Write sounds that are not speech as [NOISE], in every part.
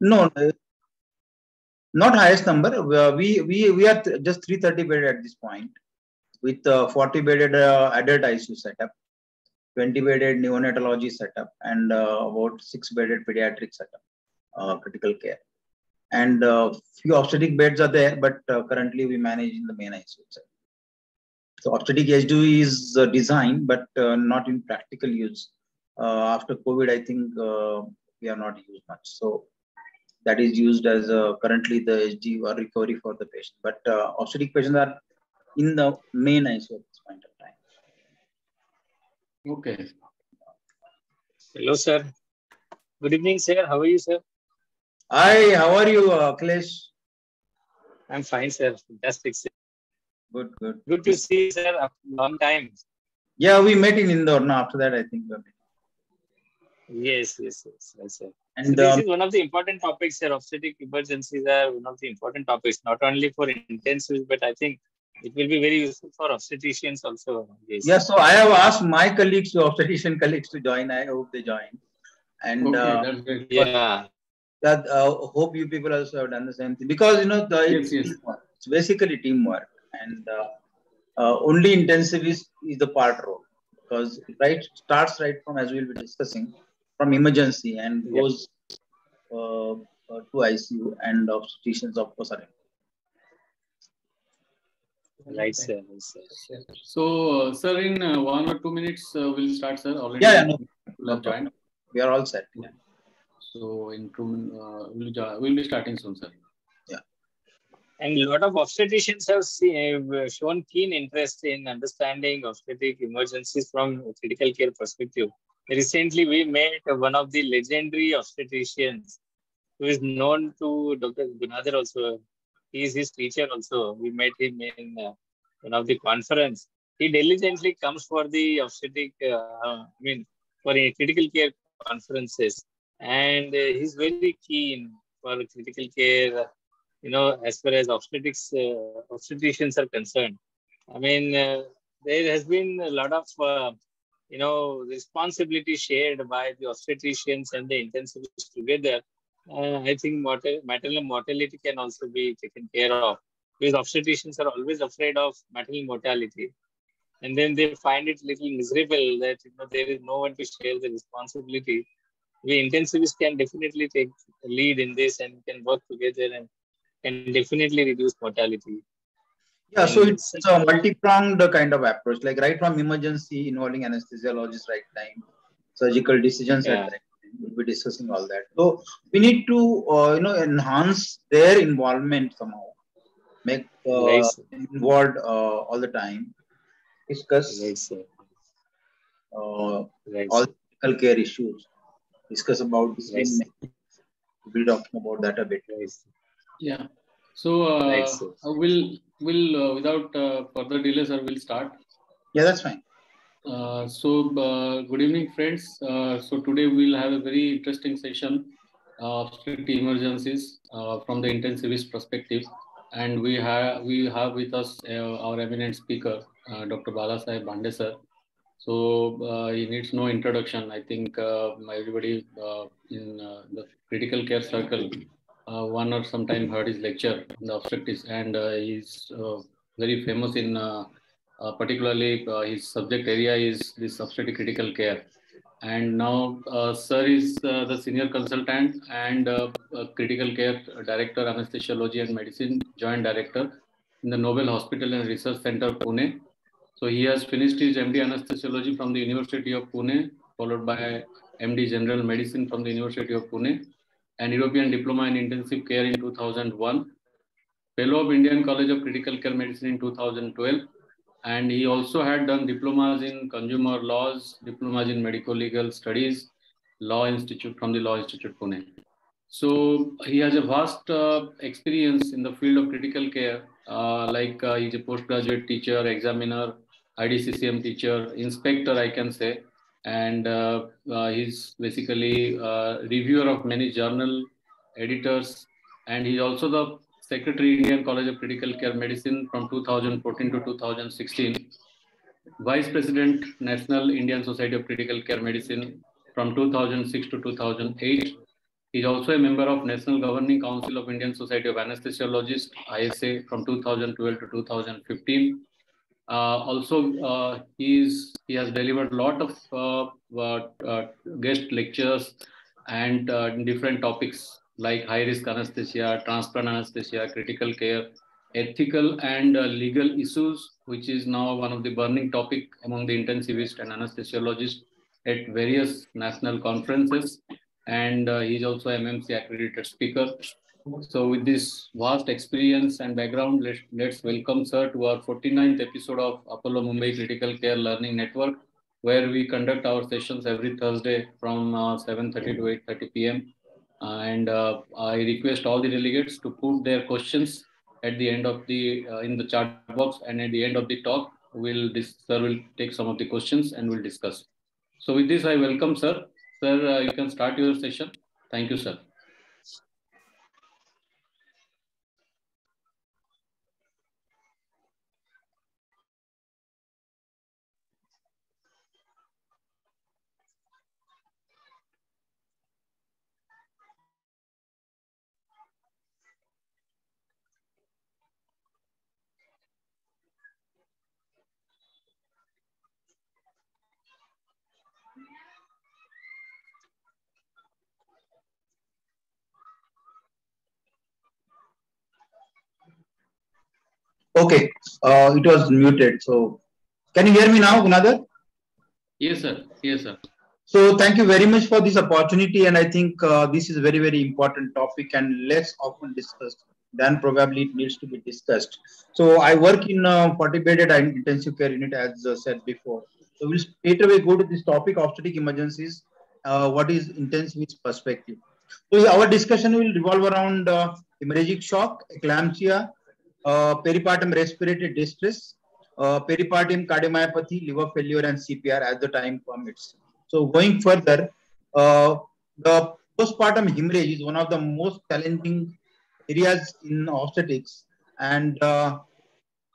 No, not highest number. We we we are just 330 bedded at this point, with uh, 40 bedded uh, adult ICU setup, 20 bedded neonatology setup, and uh, about six bedded pediatric setup, uh, critical care, and uh, few obstetric beds are there, but uh, currently we manage in the main ICU setup. So obstetric HD is designed, but not in practical use. after COVID, I think we are not used much. So that is used as uh, currently the HD or recovery for the patient. But uh, obstetric patients are in the main ICU at this point of time. Okay. Hello, sir. Good evening, sir. How are you, sir? Hi, how are you, uh, Klesh? I'm fine, sir. Fantastic, sir. Good, good. Good to see you, sir. After long time. Yeah, we met in Indore. Now, after that, I think. Yes, yes, yes, yes, sir. And so this um, is one of the important topics here. Obstetric emergencies are one of the important topics, not only for intensives, but I think it will be very useful for obstetricians also. Yes. yeah, so I have asked my colleagues, obstetrician colleagues, to join. I hope they join. And Okay, uh, that's great. Yeah. that uh, hope you people also have done the same thing because you know the Yes, yes. it's basically teamwork and uh, uh, only intensive is, is the part role because right starts right from as we'll be discussing from emergency and Yeah. goes uh, uh, to ICU and obstetricians of course are Right, sir. Right, sir. So, uh, sir, in uh, one or two minutes, uh, we'll start, sir. Already Yeah, yeah, no- people have joined. we are all set yeah. So, in two min- uh, we'll, we'll be starting soon, sir. Yeah. And a lot of obstetricians have seen, have shown keen interest in understanding obstetric emergencies from a critical care perspective. Recently, we met one of the legendary obstetricians who is known to Dr. Gunadhar also. He is his teacher also. We met him in uh, one of the conference. He diligently comes for the obstetric, uh, I mean, for a critical care conferences. And uh, he's very keen for critical care you know, as far as obstetrics, uh, obstetricians are concerned. I mean, uh, there has been a lot of, uh, you know, responsibility shared by the obstetricians and the intensivists together. Uh, I think mortal, maternal mortality can also be taken care of because obstetricians are always afraid of maternal mortality. And then they find it little miserable that, you know, there is no one to share the responsibility. We intensivists can definitely take lead in this and can work together and can definitely reduce mortality. Yeah, so And it's a multi-pronged kind of approach, like right from emergency involving anesthesiologist right time, surgical decisions Yeah. at right time. We'll be discussing all that. So we need to, uh, you know, enhance their involvement somehow, make uh, Right, sir. involved uh, all the time, discuss Right, sir. uh, Right. all sir. critical care issues, discuss about this. Yes. We'll be talking about that a bit. Right. Yeah. So, uh, Right, sir. uh, we'll, we'll uh, without uh, further delay, sir, we'll start. Yeah, that's fine. Uh, so, uh, good evening, friends. Uh, so, today we'll have a very interesting session obstetric emergencies uh, from the intensivist perspective. And we have we have with us uh, our eminent speaker, uh, Dr. Balasaheb Bhande sir. So, uh, he needs no introduction. I think uh, everybody uh, in uh, the critical care circle, uh, one or sometime heard his lecture in the obstetrics, and uh, he's uh, very famous in uh, uh, particularly uh, his subject area is this obstetric critical care. And now, sir is the senior consultant and critical care director, anesthesiology and medicine, joint director in the Noble Hospital and Research Center, Pune. So he has finished his MD anesthesiology from the University of Pune, followed by MD general medicine from the University of Pune, and European diploma in intensive care in 2001, fellow of Indian College of Critical Care Medicine in 2012 and he also had done diplomas in consumer laws, diplomas in medical legal studies, law institute from the Law Institute Pune. So he has a vast uh, experience in the field of critical care, uh, like uh, he's a postgraduate teacher, examiner, IDCCM teacher, inspector, I can say, and uh, uh, he's basically uh, reviewer of many journal editors, and he's also the Secretary Indian College of Critical Care Medicine from 2014 to 2016, Vice President National Indian Society of Critical Care Medicine from 2006 to 2008, He's also a member of National Governing Council of Indian Society of Anesthesiologists, ISA, from 2012 to 2015. Uh, also, uh, he's, he has delivered a lot of uh, uh, uh guest lectures and different topics like high risk anesthesia, transplant anesthesia, critical care, ethical and legal issues, which is now one of the burning topic among the intensivists and anesthesiologists at various national conferences and uh, he's also MMC accredited speaker. So with this vast experience and background, let's, let's welcome sir to our 49th episode of Apollo Mumbai Critical Care Learning Network, where we conduct our sessions every Thursday from uh, 7.30 to 8.30 p.m. Uh, and uh, I request all the delegates to put their questions at the end of the, uh, in the chat box and at the end of the talk, we'll, this, sir will take some of the questions and we'll discuss. So with this, I welcome sir Sir, uh, you can start your session. Thank you, sir. Okay, uh, it was muted. So, can you hear me now, Gunadhar? Yes, sir. Yes, sir. So, thank you very much for this opportunity, and I think uh, this is a very, very important topic and less often discussed than probably it needs to be discussed. So, I work in a 40 bedded intensive care unit, as uh, said before. So, we'll straight away go to this topic obstetric emergencies. Uh, what is intensivist perspective? So, our discussion will revolve around uh, hemorrhagic shock, eclampsia, peripartum respiratory distress, uh, peripartum cardiomyopathy, liver failure, and CPR as the time permits. So going further, uh, the postpartum hemorrhage is one of the most challenging areas in obstetrics, and uh,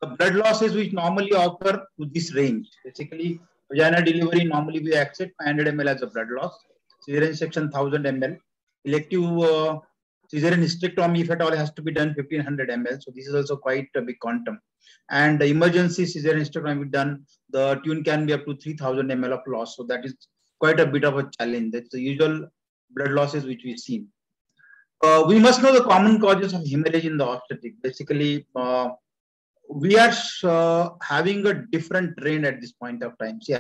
the blood losses which normally occur to this range. Basically, vaginal delivery normally we accept 500 ml as a blood loss, cesarean section 1000 ml, elective uh, Cesarean hysterectomy, if at all, has to be done 1500 ml. So this is also quite a big quantum. And the emergency cesarean hysterectomy done, the tune can be up to 3000 ml of loss. So that is quite a bit of a challenge. That's the usual blood losses which we've seen. Uh, we must know the common causes of hemorrhage in the obstetric. Basically, uh, we are uh, having a different trend at this point of time. See,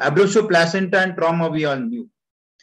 abruptio placenta and trauma we all knew.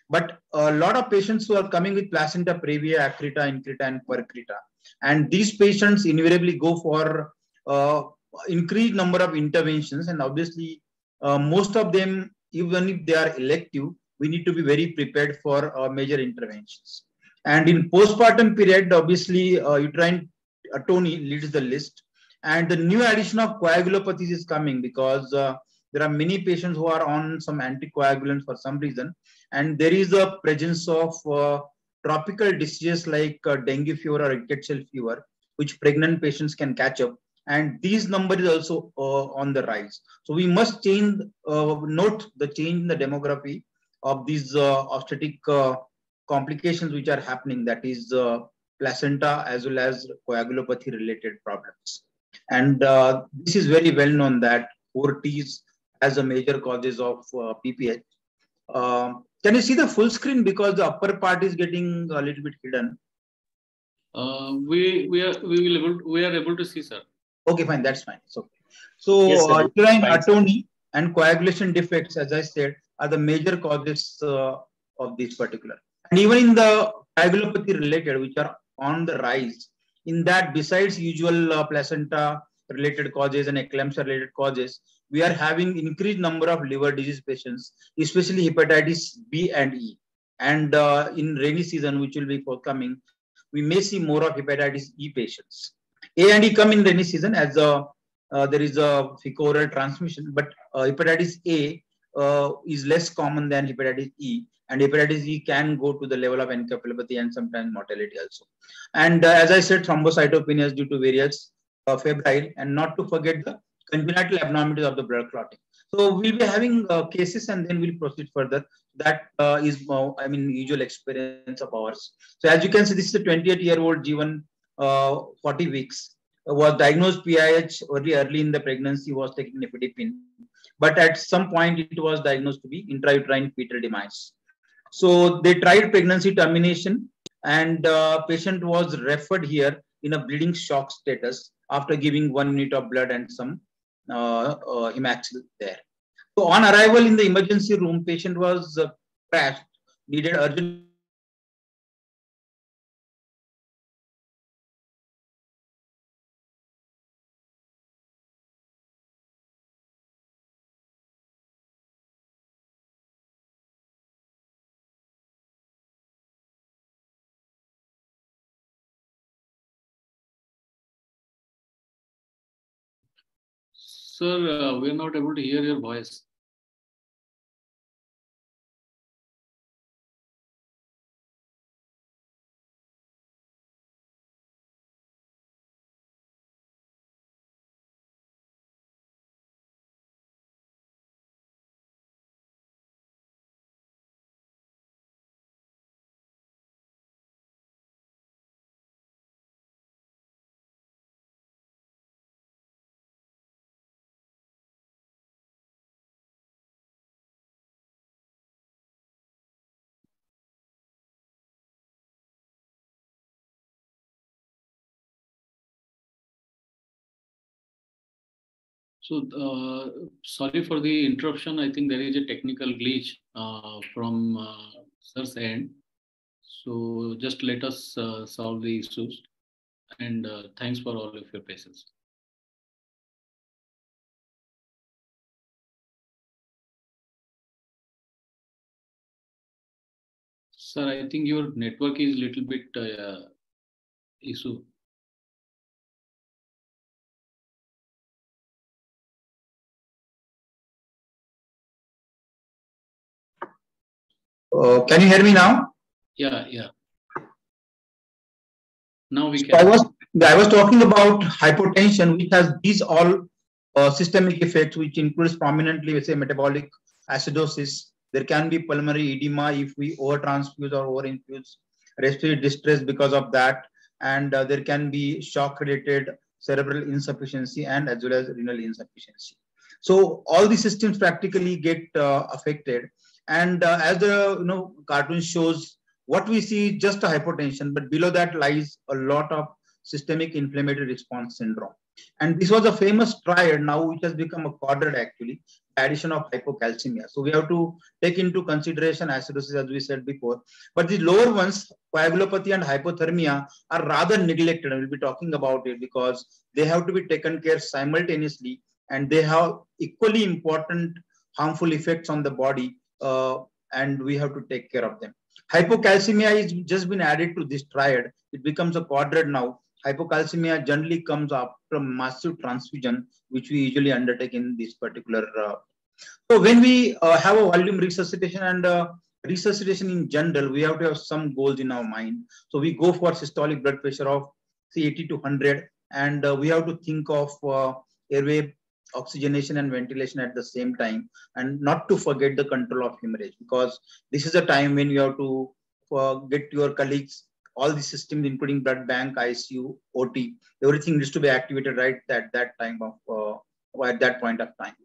But a lot of patients who are coming with placenta previa, accreta, increta, and percreta, and these patients invariably go for uh, increased number of interventions, and obviously uh, most of them, even if they are elective, we need to be very prepared for uh, major interventions. And in postpartum period, obviously uh, uterine atony leads the list, and the new addition of coagulopathies is coming because uh, there are many patients who are on some anticoagulants for some reason and there is a presence of uh, tropical diseases like uh, dengue fever or rickettsial fever which pregnant patients can catch up. And these number is also uh, on the rise. So we must change uh, note the change in the demography of these uh, obstetric uh, complications which are happening. That is placenta as well as coagulopathy related problems. And this is very well known that 4Ts as a major causes of PPH. Can you see the full screen because the upper part is getting a little bit hidden? Uh, we we are we will able to, we are able to see, sir. Okay, fine. That's fine. So, so yes, uh, uterine atony and coagulation defects, as I said, are the major causes uh, of this particular. And even in the coagulopathy related, which are on the rise, in that besides usual uh, placenta related causes and eclampsia related causes, we are having increased number of liver disease patients, especially hepatitis B and E. And uh, in rainy season, which will be forthcoming, we may see more of hepatitis E patients. A and E come in rainy season as a, uh, there is a fecal transmission, but uh, hepatitis A uh, is less common than hepatitis E, and hepatitis E can go to the level of encephalopathy and sometimes mortality also. And uh, as I said, thrombocytopenia is due to various uh, febrile, and not to forget the congenital abnormalities of the blood clotting. So we'll be having uh, cases and then we'll proceed further. That uh, is, uh, I mean, usual experience of ours. So as you can see, this is a 28 year old G1, uh, 40 weeks, was diagnosed PIH early, early in the pregnancy, was taking nifedipine. But at some point, it was diagnosed to be intrauterine fetal demise. So they tried pregnancy termination and uh, patient was referred here in a bleeding shock status after giving one unit of blood and some uh, uh, there. So on arrival in the emergency room, patient was uh, crashed, needed urgent Sir, uh, we are not able to hear your voice. So uh, sorry for the interruption. I think there is a technical glitch uh, from uh, sir's end. So just let us uh, solve the issues. And uh, thanks for all of your patience. Sir, I think your network is a little bit uh, issue. Uh, can you hear me now? Yeah, yeah. Now we can. I was I was talking about hypotension, which has these all uh, systemic effects, which includes prominently, we say, metabolic acidosis. There can be pulmonary edema if we overtransfuse or overinfuse, respiratory distress because of that, and uh, there can be shock-related cerebral insufficiency and as well as renal insufficiency. So all the systems practically get uh, affected and uh, as the you know cartoon shows, what we see is just a hypotension, but below that lies a lot of systemic inflammatory response syndrome. And this was a famous triad now, which has become a quadrant actually, addition of hypocalcemia. So we have to take into consideration acidosis, as we said before. But the lower ones, coagulopathy and hypothermia, are rather neglected. And we'll be talking about it because they have to be taken care simultaneously and they have equally important harmful effects on the body and we have to take care of them. Hypocalcemia is just been added to this triad. It becomes a quadrant now. Hypocalcemia generally comes after massive transfusion, which we usually undertake in this particular. Uh, so when we uh, have a volume resuscitation and uh, resuscitation in general, we have to have some goals in our mind. So we go for systolic blood pressure of say 80 to 100, and uh, we have to think of uh, airway oxygenation and ventilation at the same time and not to forget the control of hemorrhage because this is a time when you have to uh, get your colleagues all the systems including blood bank icu ot everything needs to be activated right at that time of uh, at that point of time.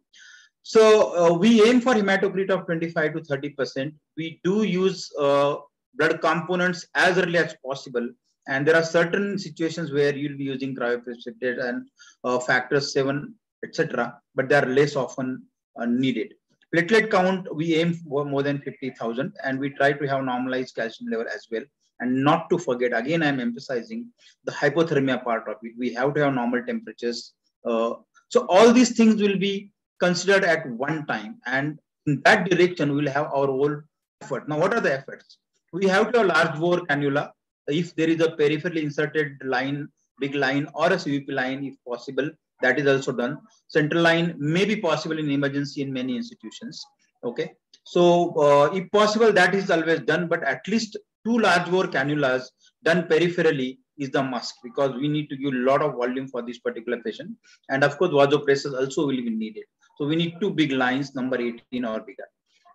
So uh, we aim for hematocrit of 25 to 30 percent. We do use uh, blood components as early as possible and there are certain situations where you'll be using cryoprecipitate and uh, factor 7 etc. But they are less often uh, needed. Platelet count, we aim for more than 50,000 and we try to have normalized calcium level as well. And not to forget, again, I'm emphasizing the hypothermia part of it. We have to have normal temperatures. Uh, so all these things will be considered at one time. And in that direction, we'll have our whole effort. Now, what are the efforts? We have to have large bore cannula. If there is a peripherally inserted line, big line or a CVP line, if possible, that is also done central line may be possible in emergency in many institutions okay so uh, if possible that is always done but at least two large bore cannulas done peripherally is the must because we need to give a lot of volume for this particular patient and of course vasopressors also will be needed So we need two big lines, number 18 or bigger.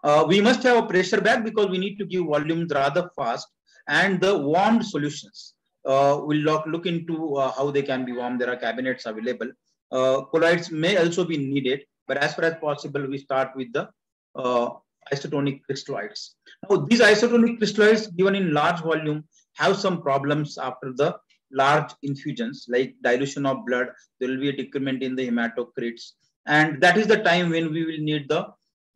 Uh, we must have a pressure bag because we need to give volumes rather fast and the warmed solutions. Uh, we'll look, look into uh, how they can be warmed. There are cabinets available. Uh, colloids may also be needed, but as far as possible, we start with the uh, isotonic crystalloids. Now, these isotonic crystalloids given in large volume have some problems after the large infusions like dilution of blood. There will be a decrement in the hematocrits. And that is the time when we will need the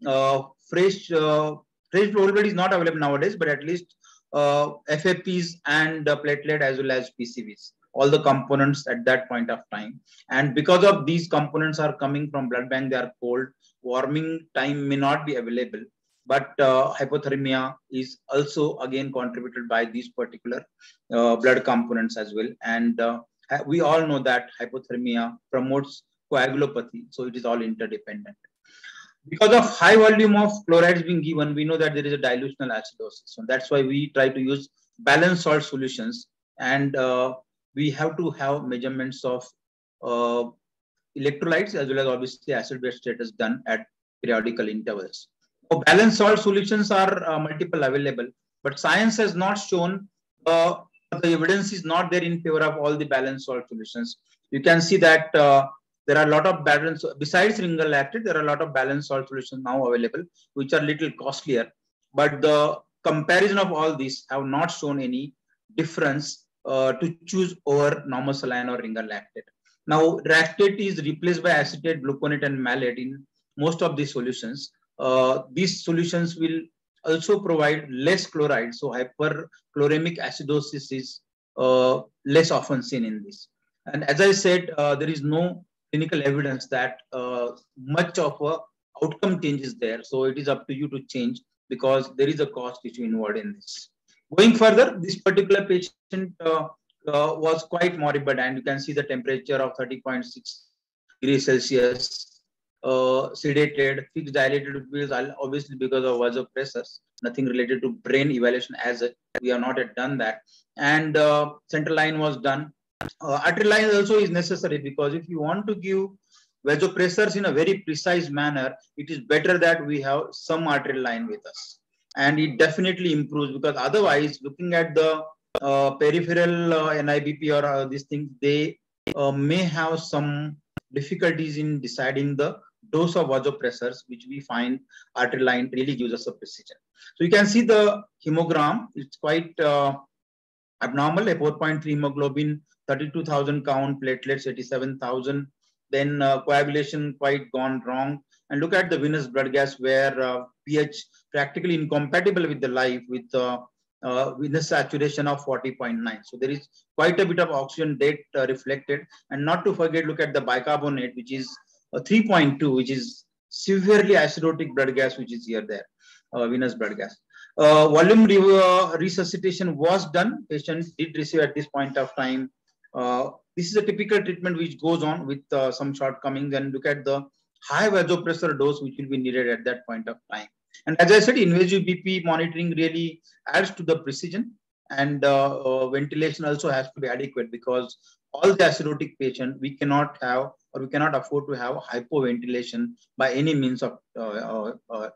uh, fresh, uh, fresh blood is not available nowadays, but at least uh, FFPs and uh, platelet as well as PCVs, all the components at that point of time. And because of these components are coming from blood bank, they are cold, warming time may not be available but uh, hypothermia is also again contributed by these particular uh, blood components as well. And uh, we all know that hypothermia promotes coagulopathy, so it is all interdependent. Because of high volume of chlorides being given, we know that there is a dilutional acidosis. So that's why we try to use balanced salt solutions, and uh, we have to have measurements of uh, electrolytes as well as obviously acid-base status done at periodical intervals. So balanced salt solutions are uh, multiple available, but science has not shown uh, the evidence is not there in favor of all the balanced salt solutions. You can see that uh, there are a lot of balance besides ringer lactate. There are a lot of balanced salt solutions now available, which are little costlier. But the comparison of all these have not shown any difference uh, to choose over normal saline or ringer lactate. Now, lactate is replaced by acetate, gluconate, and malate in most of the solutions. Uh, these solutions will also provide less chloride. So hyperchloremic acidosis is uh, less often seen in this. And as I said, uh, there is no clinical evidence that uh, much of a outcome change is there. So it is up to you to change because there is a cost issue involved in this. Going further, this particular patient uh, uh, was quite moribund and you can see the temperature of 30.6 degrees Celsius uh, sedated, fixed dilated pupils, obviously because of vasopressors, nothing related to brain evaluation as a, we have not yet done that. And uh, central line was done. Uh, arterial line also is necessary because if you want to give vasopressors in a very precise manner, it is better that we have some arterial line with us. And it definitely improves because otherwise, looking at the uh, peripheral uh, NIBP or uh, these things, they uh, may have some difficulties in deciding the dose of vasopressors, which we find arterial line really gives us a precision. So you can see the hemogram, it's quite uh, abnormal, a 4.3 hemoglobin, 32,000 count, platelets 87,000, then uh, coagulation quite gone wrong. And look at the venous blood gas where pH practically incompatible with the life with uh, uh, venous saturation of 40.9. So there is quite a bit of oxygen debt uh, reflected. And not to forget, look at the bicarbonate, which is 3.2, which is severely acidotic blood gas, which is here there, uh, venous blood gas. Uh, volume re uh, resuscitation was done. Patient did receive at this point of time. Uh, this is a typical treatment which goes on with uh, some shortcomings and look at the high vasopressor dose which will be needed at that point of time. And as I said, invasive BP monitoring really adds to the precision and uh, ventilation also has to be adequate because all the acidotic patient we cannot have or we cannot afford to have hypoventilation by any means of uh, uh, uh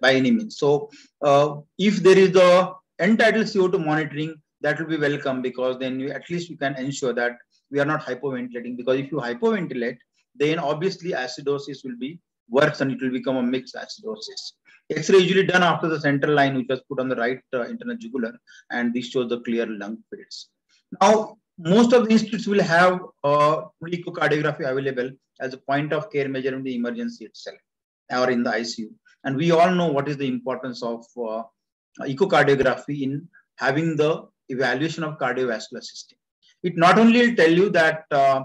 by any means. So uh, if there is the end-tidal CO2 monitoring, that will be welcome because then you, at least you can ensure that we are not hypoventilating because if you hypoventilate, then obviously acidosis will be worse and it will become a mixed acidosis. X-ray usually done after the central line, which was put on the right uh, internal jugular, and this shows the clear lung fields. Now, most of the institutes will have uh, echocardiography available as a point of care measure in the emergency itself or in the ICU. And we all know what is the importance of uh, echocardiography in having the evaluation of cardiovascular system. It not only will tell you that uh,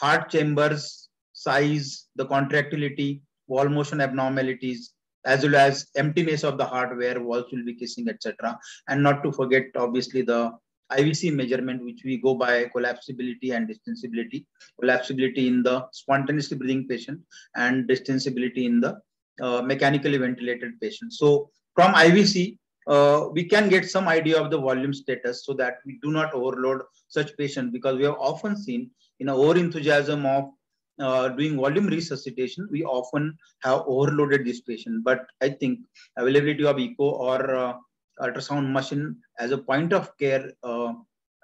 heart chambers, size, the contractility, wall motion abnormalities, as well as emptiness of the heart where walls will be kissing, etc. And not to forget, obviously, the IVC measurement, which we go by collapsibility and distensibility. Collapsibility in the spontaneously breathing patient and distensibility in the uh, mechanically ventilated patient. So from IVC, uh, we can get some idea of the volume status so that we do not overload such patients because we have often seen in over enthusiasm of uh, doing volume resuscitation, we often have overloaded this patient. But I think availability of echo or uh, ultrasound machine as a point of care uh,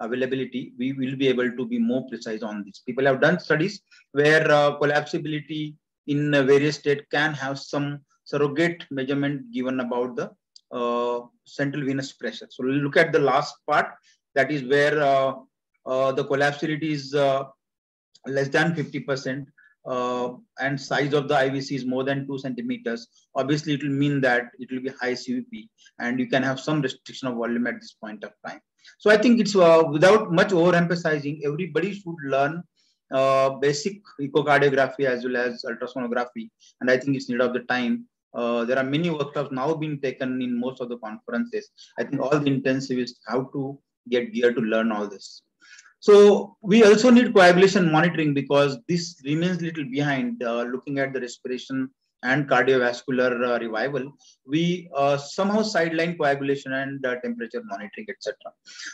availability, we will be able to be more precise on this. People have done studies where uh, collapsibility in various state can have some surrogate measurement given about the uh, central venous pressure. So we'll look at the last part, that is where the collapsibility is less than 50%. Uh, and size of the IVC is more than two centimeters, obviously it will mean that it will be high CVP and you can have some restriction of volume at this point of time. So I think it's uh, without much overemphasizing, everybody should learn uh, basic echocardiography as well as ultrasonography. And I think it's need of the time. Uh, there are many workshops now being taken in most of the conferences. I think all the intensivists have to get gear to learn all this. So we also need coagulation monitoring because this remains little behind uh, looking at the respiration and cardiovascular uh, revival, we uh, somehow sideline coagulation and uh, temperature monitoring, etc.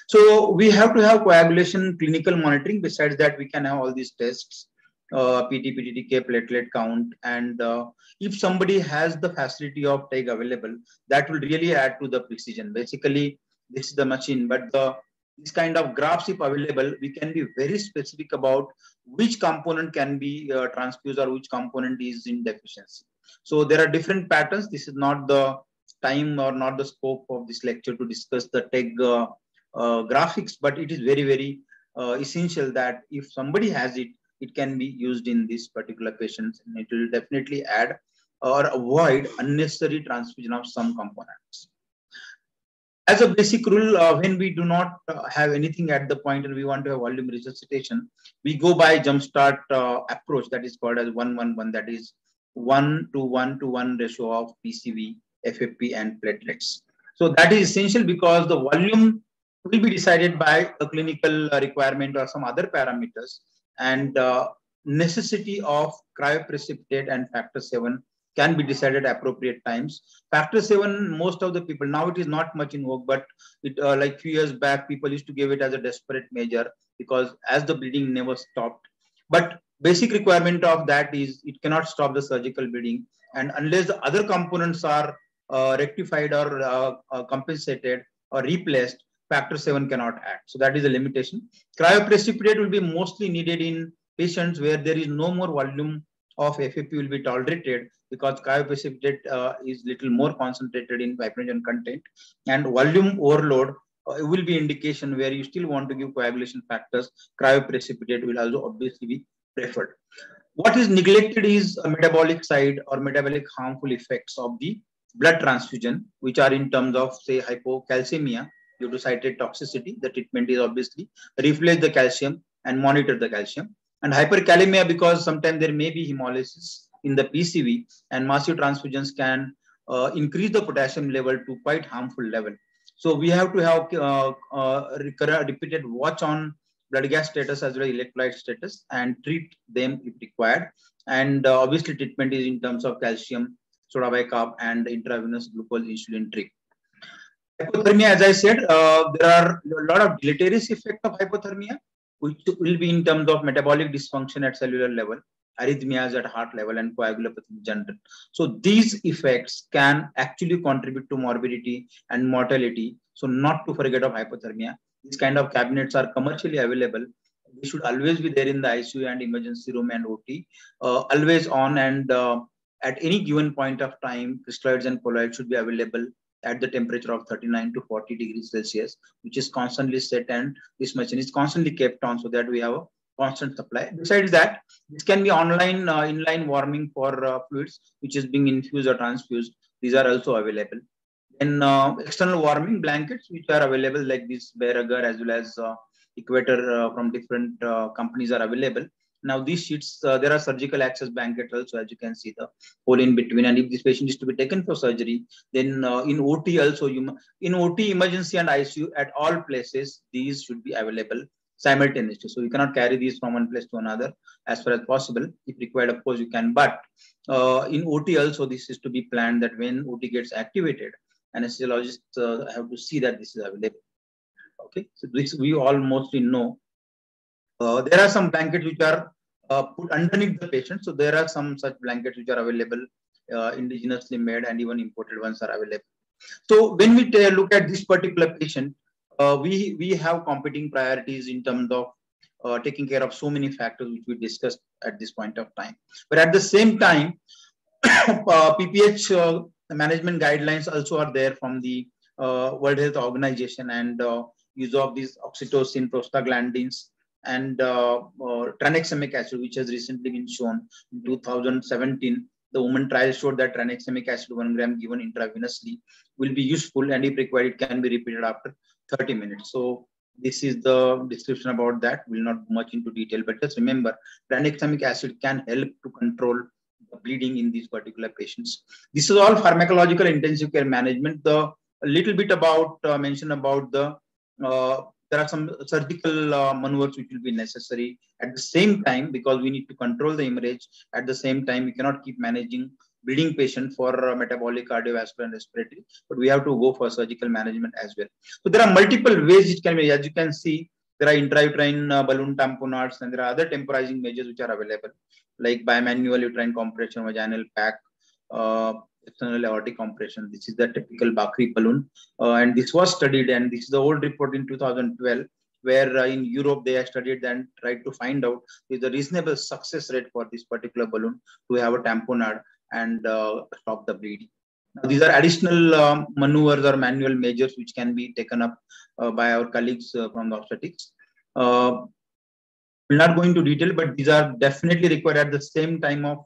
So we have to have coagulation clinical monitoring. Besides that, we can have all these tests, uh, PT, PTTK, platelet count, and uh, if somebody has the facility of TEG available, that will really add to the precision. Basically, this is the machine, but the this kind of graphs if available, we can be very specific about which component can be uh, transfused or which component is in deficiency. So there are different patterns. This is not the time or not the scope of this lecture to discuss the TEG uh, uh, graphics, but it is very, very uh, essential that if somebody has it, it can be used in this particular patients and it will definitely add or avoid unnecessary transfusion of some components. As a basic rule, uh, when we do not uh, have anything at the point and we want to have volume resuscitation, we go by jumpstart uh, approach that is called as 111, that is 1 to 1 to 1 ratio of PCV, FFP, and platelets. So that is essential because the volume will be decided by a clinical requirement or some other parameters and uh, necessity of cryoprecipitate and factor 7 can be decided at appropriate times. Factor 7, most of the people, now it is not much in vogue, but it uh, like few years back, people used to give it as a desperate measure because as the bleeding never stopped. But basic requirement of that is it cannot stop the surgical bleeding and unless the other components are uh, rectified or uh, uh, compensated or replaced factor 7 cannot act so that is a limitation cryoprecipitate will be mostly needed in patients where there is no more volume of FFP will be tolerated because cryoprecipitate uh, is little more concentrated in fibrinogen content and volume overload uh, will be indication where you still want to give coagulation factors cryoprecipitate will also obviously be preferred. What is neglected is a metabolic side or metabolic harmful effects of the blood transfusion, which are in terms of, say, hypocalcemia due to citrate toxicity. The treatment is obviously replace the calcium and monitor the calcium. And hyperkalemia because sometimes there may be hemolysis in the PCV and massive transfusions can uh, increase the potassium level to quite harmful level. So we have to have uh, uh, repeated watch on blood gas status as well as electrolyte status and treat them if required. And uh, obviously treatment is in terms of calcium, soda bicarb and intravenous glucose insulin drip. Hypothermia, as I said, uh, there are a lot of deleterious effect of hypothermia, which will be in terms of metabolic dysfunction at cellular level, arrhythmias at heart level, and coagulopathy in general. So these effects can actually contribute to morbidity and mortality. So not to forget of hypothermia these kind of cabinets are commercially available they should always be there in the icu and emergency room and ot uh, always on and uh, at any given point of time crystalloids and colloids should be available at the temperature of 39 to 40 degrees celsius which is constantly set and this machine is constantly kept on so that we have a constant supply. Besides that this can be online uh, inline warming for uh, fluids which is being infused or transfused. These are also available. Then uh, external warming blankets, which are available like this Bair Hugger as well as uh, Equator uh, from different uh, companies are available. Now these sheets, uh, there are surgical access blankets also, as you can see the hole in between. And if this patient is to be taken for surgery, then uh, in OT also, you in OT emergency and ICU at all places, these should be available simultaneously. So you cannot carry these from one place to another as far as possible. If required, of course, you can. But uh, in OT also, this is to be planned that when OT gets activated, anesthesiologists uh, have to see that this is available. Okay, so this we all mostly know. Uh, there are some blankets which are uh, put underneath the patient. So there are some such blankets which are available, uh, indigenously made and even imported ones are available. So when we look at this particular patient, we, we have competing priorities in terms of uh, taking care of so many factors which we discussed at this point of time. But at the same time, [COUGHS] uh, PPH uh, management guidelines also are there from the World Health Organization and use of these oxytocin, prostaglandins, and tranexamic acid, which has recently been shown in 2017 the woman trial showed that tranexamic acid 1 gram given intravenously will be useful and if required it can be repeated after 30 minutes so this is the description about that. We'll not go much into detail, but just remember, tranexamic acid can help to control the bleeding in these particular patients. This is all pharmacological intensive care management. The a little bit about uh, mention about the uh, there are some surgical uh, maneuvers which will be necessary at the same time because we need to control the hemorrhage. At the same time, we cannot keep managing bleeding patient for uh, metabolic, cardiovascular, and respiratory, but we have to go for surgical management as well. So there are multiple ways it can be. As you can see, there are intrauterine uh, balloon tamponades, and there are other temporizing measures which are available, like bimanual uterine compression, vaginal pack, uh, external aortic compression. This is the typical Bakri balloon, uh, and this was studied, and this is the old report in 2012 where uh, in Europe they have studied and tried to find out is a reasonable success rate for this particular balloon to have a tamponade and uh, stop the bleeding. Now, these are additional um, maneuvers or manual measures which can be taken up uh, by our colleagues uh, from the obstetrics. Uh, we're not going to detail, but these are definitely required at the same time of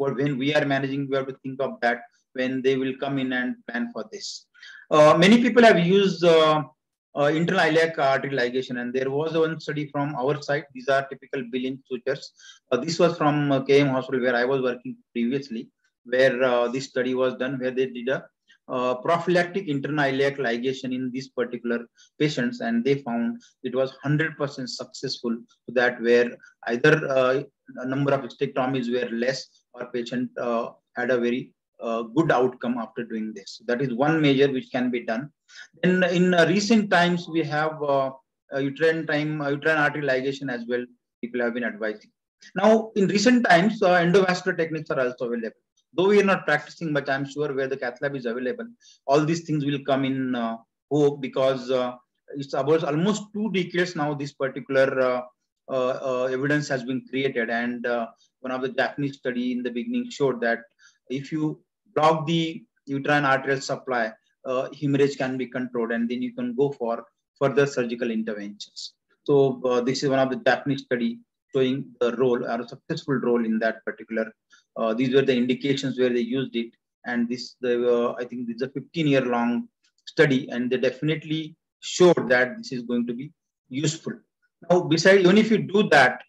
uh, when we are managing, we have to think of that when they will come in and plan for this. Uh, many people have used uh, uh, internal iliac artery ligation. And there was one study from our side. These are typical B-Lynch sutures. Uh, this was from uh, KM Hospital where I was working previously, where uh, this study was done, where they did a uh, prophylactic internal iliac ligation in these particular patients, and they found it was 100% successful. That where either uh, number of hysterectomies were less, or patient had a very uh, good outcome after doing this. That is one measure which can be done. Then in uh, recent times, we have uh, uterine time, uterine artery ligation as well. People have been advising. Now, in recent times, endovascular techniques are also available. Though we are not practicing much, I'm sure where the cath lab is available, all these things will come in uh, hope because uh, it's about almost two decades now this particular uh, evidence has been created. And one of the Japanese study in the beginning showed that if you block the uterine arterial supply, uh, hemorrhage can be controlled and then you can go for further surgical interventions. So uh, this is one of the Japanese study showing the role or a successful role in that particular. Uh, these were the indications where they used it, and this the I think this is a 15 year long study, and they definitely showed that this is going to be useful. Now, besides, even if you do that,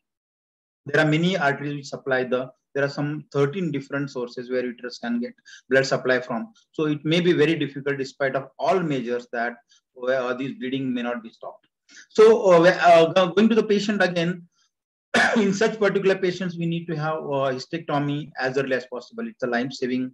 there are many arteries which supply the there are some 13 different sources where uterus can get blood supply from. So it may be very difficult despite of all measures that uh, these bleeding may not be stopped. So uh, uh, going to the patient again, [COUGHS] in such particular patients, we need to have uh, hysterectomy as early as possible. It's a life-saving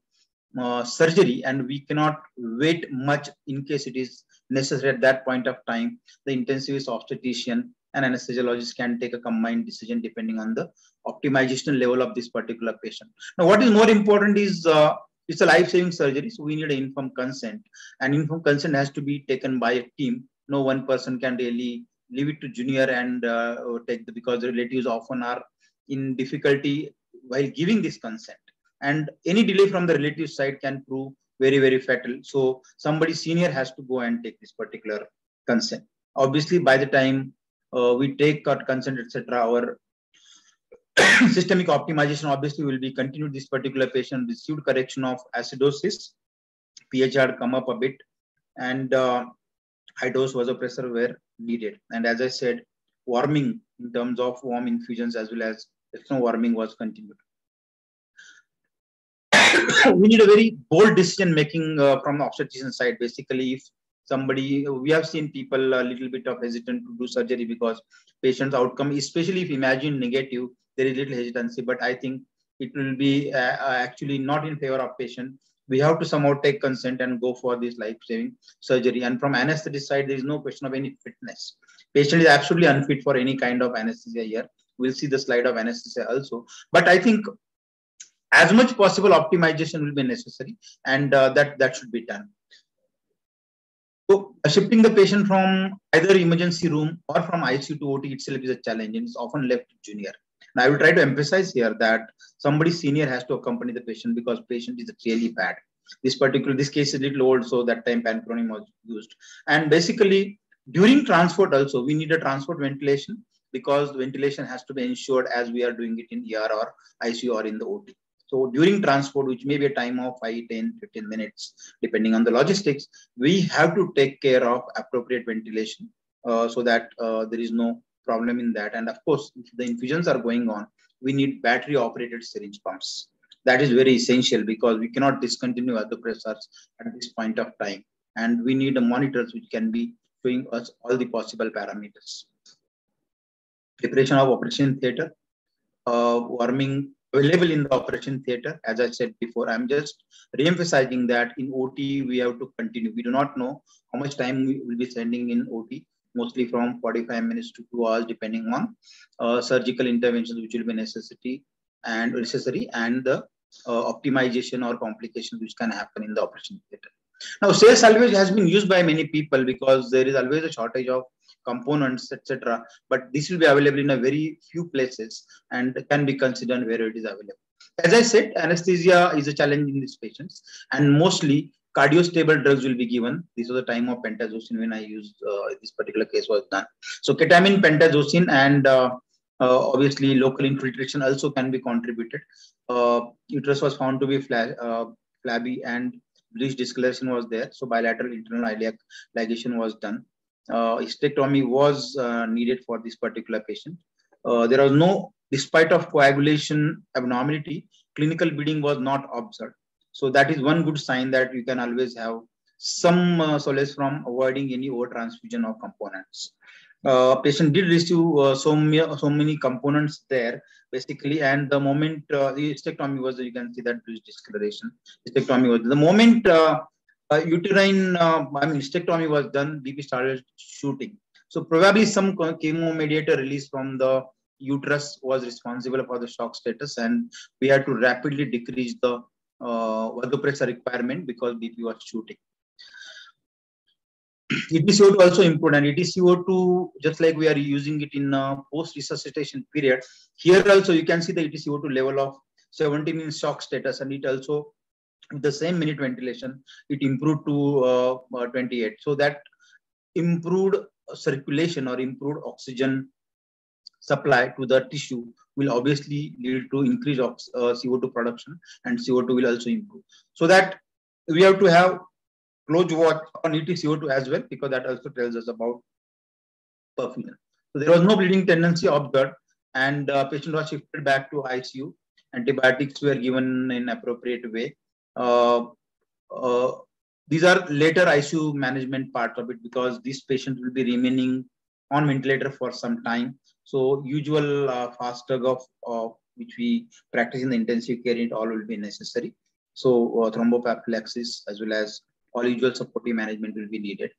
uh, surgery and we cannot wait much in case it is necessary at that point of time. The intensivist obstetrician and anesthesiologist can take a combined decision depending on the optimization level of this particular patient. Now, what is more important is uh, it's a life-saving surgery, so we need an informed consent, and informed consent has to be taken by a team. No one person can really leave it to junior and uh, take the because the relatives often are in difficulty while giving this consent, and any delay from the relative side can prove very very fatal. So somebody senior has to go and take this particular consent. Obviously, by the time uh, we take our consent, [COUGHS] etc., our systemic optimization obviously will be continued. This particular patient received correction of acidosis. pH had come up a bit, and uh, high dose vasopressor were needed. And as I said, warming in terms of warm infusions as well as external warming was continued. [COUGHS] we need a very bold decision making uh, from the obstetrician side. Basically, if somebody we have seen people a little bit of hesitant to do surgery because patient's outcome, especially if imagine negative, there is little hesitancy, but I think it will be uh, uh, actually not in favor of patient. We have to somehow take consent and go for this life-saving surgery. And from anesthetic side, there is no question of any fitness. Patient is absolutely unfit for any kind of anesthesia here. We'll see the slide of anesthesia also. But I think as much possible optimization will be necessary and uh, that, that should be done. So uh, shifting the patient from either emergency room or from ICU to OT itself is a challenge and it's often left junior. And I will try to emphasize here that somebody senior has to accompany the patient because patient is really bad. This particular, this case is a little old, so that time pancreatom was used. And basically during transport also, we need a transport ventilation because ventilation has to be ensured as we are doing it in ER or ICU or in the OT. So during transport, which may be a time of 5, 10, 15 minutes, depending on the logistics, we have to take care of appropriate ventilation uh, so that uh, there is no problem in that. And of course, if the infusions are going on, we need battery operated syringe pumps. That is very essential because we cannot discontinue other pressors at this point of time. And we need monitors which can be showing us all the possible parameters. Preparation of operation theater, uh, warming available in the operation theater. As I said before, I'm just re-emphasizing that in OT, we have to continue. We do not know how much time we will be spending in OT, mostly from 45 minutes to two hours, depending on uh, surgical interventions, which will be necessity and necessary, and the uh, optimization or complications which can happen in the operation theater. Now, cell salvage has been used by many people because there is always a shortage of components, etc. But this will be available in a very few places and can be considered where it is available. As I said, anesthesia is a challenge in these patients, and mostly cardiostable drugs will be given. This was the time of pentazocine when I used uh, this particular case was done. So ketamine, pentazocine, and uh, uh, obviously local infiltration also can be contributed. Uh, uterus was found to be uh, flabby and bleach discoloration was there. So bilateral internal iliac ligation was done uh, hysterectomy was uh, needed for this particular patient. Uh, there was no, despite of coagulation abnormality, clinical bleeding was not observed. So that is one good sign that you can always have some uh, solace from avoiding any over transfusion of components. Uh, patient did receive uh, so, many, so many components there basically and the moment uh, the hysterectomy was you can see that discoloration hysterectomy was the moment uh, uterine, uh, I mean, hysterectomy was done, BP started shooting. So probably some chemo mediator release from the uterus was responsible for the shock status and we had to rapidly decrease the uh, pressure requirement because BP was shooting. [CLEARS THROAT] ETCO2 also important. and ETCO2 just like we are using it in post resuscitation period here also you can see the ETCO2 level of 17 in shock status and it also the same minute ventilation, it improved to uh, uh, 28. So that improved circulation or improved oxygen supply to the tissue will obviously lead to increased uh, CO2 production and CO2 will also improve. So that we have to have close watch on ETCO2 as well because that also tells us about perfusion. So there was no bleeding tendency observed and uh, patient was shifted back to ICU. Antibiotics were given in appropriate way these are later ICU management part of it because this patient will be remaining on ventilator for some time. So usual uh, FAST HUG of, of which we practice in the intensive care unit all will be necessary. So uh, thromboprophylaxis as well as all usual supportive management will be needed.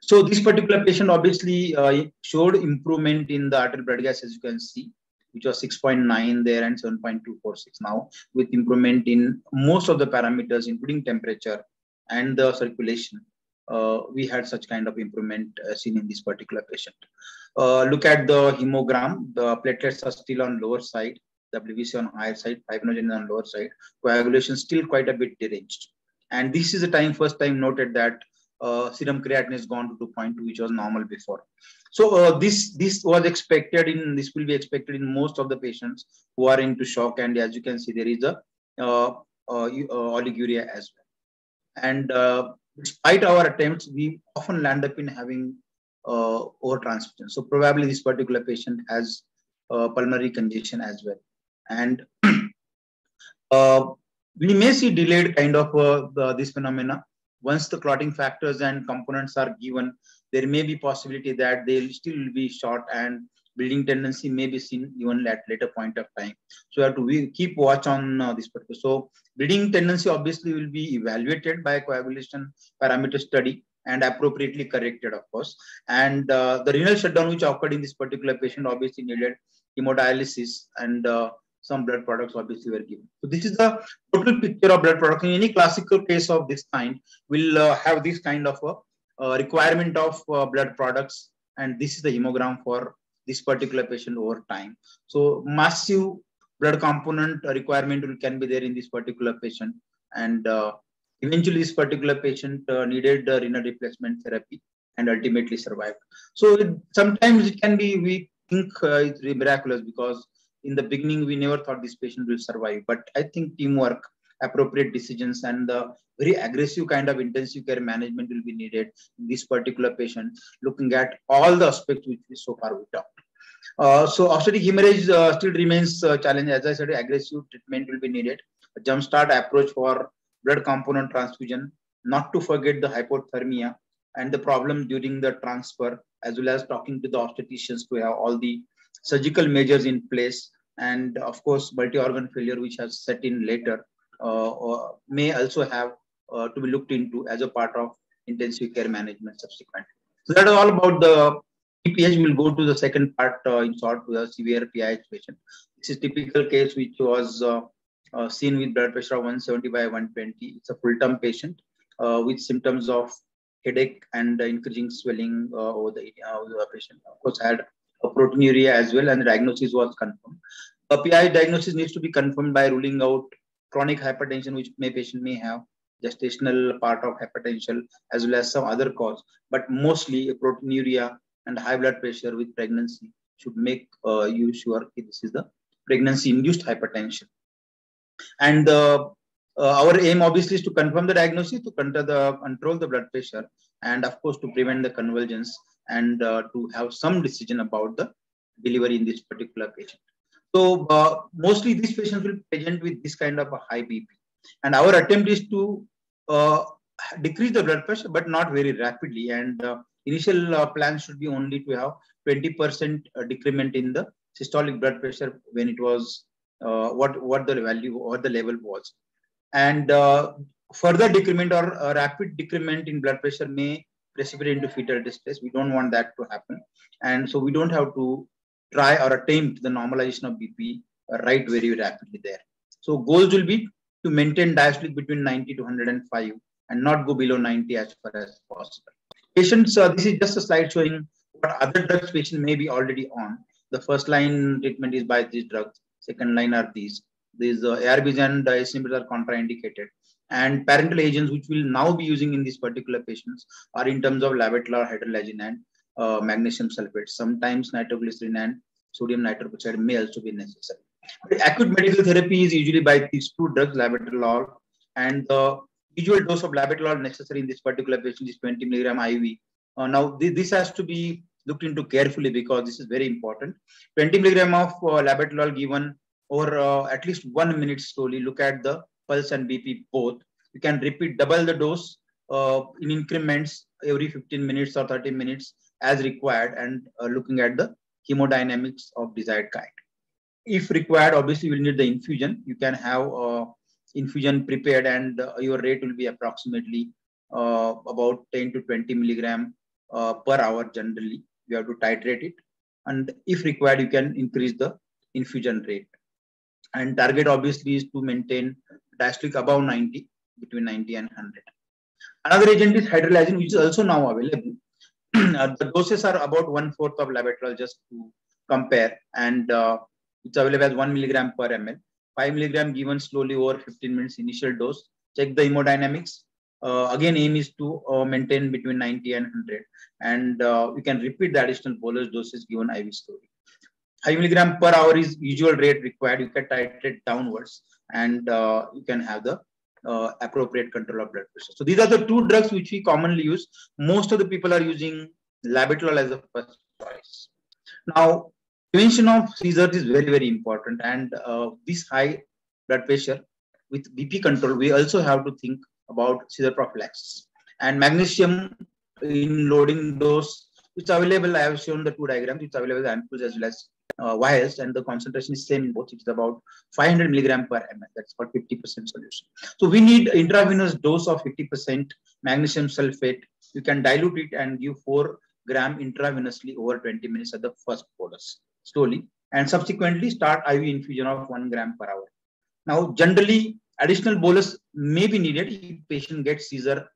So this particular patient obviously uh, showed improvement in the arterial blood gas as you can see which was 6.9 there and 7.246 now, with improvement in most of the parameters, including temperature and the circulation. Uh, we had such kind of improvement uh, seen in this particular patient. Uh, look at the hemogram. The platelets are still on lower side, WBC on higher side, fibrinogen on lower side. Coagulation still quite a bit deranged. And this is the time, first time noted that uh, serum creatinine has gone to 2.2, which was normal before. So uh, this this was expected in this will be expected in most of the patients who are into shock, and as you can see, there is a uh, uh, uh oliguria as well. And uh, despite our attempts, we often land up in having uh, overtransfusion. So probably this particular patient has pulmonary congestion as well, and [CLEARS THROAT] we may see delayed kind of this phenomena once the clotting factors and components are given, there may be possibility that they'll still be short and bleeding tendency may be seen even at later point of time. So we have to keep watch on uh, this particular. So bleeding tendency obviously will be evaluated by coagulation parameter study and appropriately corrected, of course. And uh, the renal shutdown, which occurred in this particular patient, obviously needed hemodialysis and uh, some blood products obviously were given. So this is the total picture of blood product. In any classical case of this kind, will uh, have this kind of a, a requirement of uh, blood products, and this is the hemogram for this particular patient over time. So massive blood component requirement can be there in this particular patient, and uh, eventually this particular patient uh, needed renal replacement therapy and ultimately survived. So it, sometimes it can be we think uh, it's miraculous because in the beginning we never thought this patient will survive. But i think teamwork appropriate decisions and the very aggressive kind of intensive care management will be needed in this particular patient looking at all the aspects which we so far we talked. Uh, so obstetric hemorrhage uh, still remains a challenge. As i said aggressive treatment will be needed. A jumpstart approach for blood component transfusion not to forget the hypothermia and the problem during the transfer as well as talking to the obstetricians to have all the surgical measures in place and of course multi-organ failure which has set in later uh, may also have uh, to be looked into as a part of intensive care management subsequently. So that is all about the PPH. We'll go to the second part uh, in short with a severe PIH patient. This is typical case which was uh, uh, seen with blood pressure of 170 by 120. It's a full-term patient uh, with symptoms of headache and increasing swelling over the, the patient. Of course, had proteinuria as well, and the diagnosis was confirmed. A PI diagnosis needs to be confirmed by ruling out chronic hypertension, which may patient may have, gestational part of hypertension, as well as some other cause. But mostly a proteinuria and high blood pressure with pregnancy should make uh, you sure this is the pregnancy-induced hypertension. And uh, uh, our aim obviously is to confirm the diagnosis, to control the, control the blood pressure, and of course to prevent the convulsions and uh, to have some decision about the delivery in this particular patient. So uh, mostly these patients will present with this kind of a high BP. And our attempt is to uh, decrease the blood pressure, but not very rapidly. And uh, initial uh, plan should be only to have 20% uh, decrement in the systolic blood pressure when it was what what the value or the level was. And further decrement or rapid decrement in blood pressure may precipitate into fetal distress. We don't want that to happen. And so we don't have to try or attempt the normalization of BP right very rapidly there. So goals will be to maintain diastolic between 90 to 105 and not go below 90 as far as possible. Patients, uh, this is just a slide showing what other drugs patient may be already on. The first line treatment is by these drugs. Second line are these. These uh, ARBs and uh, are contraindicated and parenteral agents which we'll now be using in these particular patients are in terms of labetalol, hydralazine, and uh, magnesium sulfate. Sometimes nitroglycerin and sodium nitroprusside may also be necessary. But acute medical therapy is usually by these two drugs, labetalol, and the usual dose of labetalol necessary in this particular patient is 20 milligram IV. Uh, now, th this has to be looked into carefully because this is very important. 20 milligram of uh, labetalol given over uh, at least one minute slowly. Look at the pulse and BP both. You can repeat double the dose uh, in increments every 15 minutes or 30 minutes as required and uh, looking at the hemodynamics of desired kind. If required, obviously we'll need the infusion. You can have uh, infusion prepared and uh, your rate will be approximately uh, about 10 to 20 milligram uh, per hour generally. You have to titrate it. And if required, you can increase the infusion rate. And target obviously is to maintain diastolic above 90, between 90 and 100. Another agent is hydralazine, which is also now available. [CLEARS THROAT] uh, the doses are about one fourth of labetalol, just to compare, and uh, it's available as one milligram per ml. Five milligram given slowly over 15 minutes initial dose. Check the hemodynamics. Uh, again, aim is to uh, maintain between 90 and 100, and uh, you can repeat the additional bolus doses given IV slowly. 5 milligram per hour is usual rate required. You can titrate downwards and uh, you can have the uh, appropriate control of blood pressure. So these are the two drugs which we commonly use. Most of the people are using labetalol as a first choice. Now, prevention of seizures is very, very important. And uh, this high blood pressure with BP control, we also have to think about seizure prophylaxis. And magnesium in loading dose It's available. I have shown the two diagrams. It's available ampoules as well as uh, vials, and the concentration is same in both. It's about 500 milligram per ml. That's about 50% solution. So we need intravenous dose of 50% magnesium sulfate. You can dilute it and give 4 gram intravenously over 20 minutes at the first bolus slowly, and subsequently start IV infusion of 1 gram per hour. Now, generally, additional bolus may be needed if patient gets seizure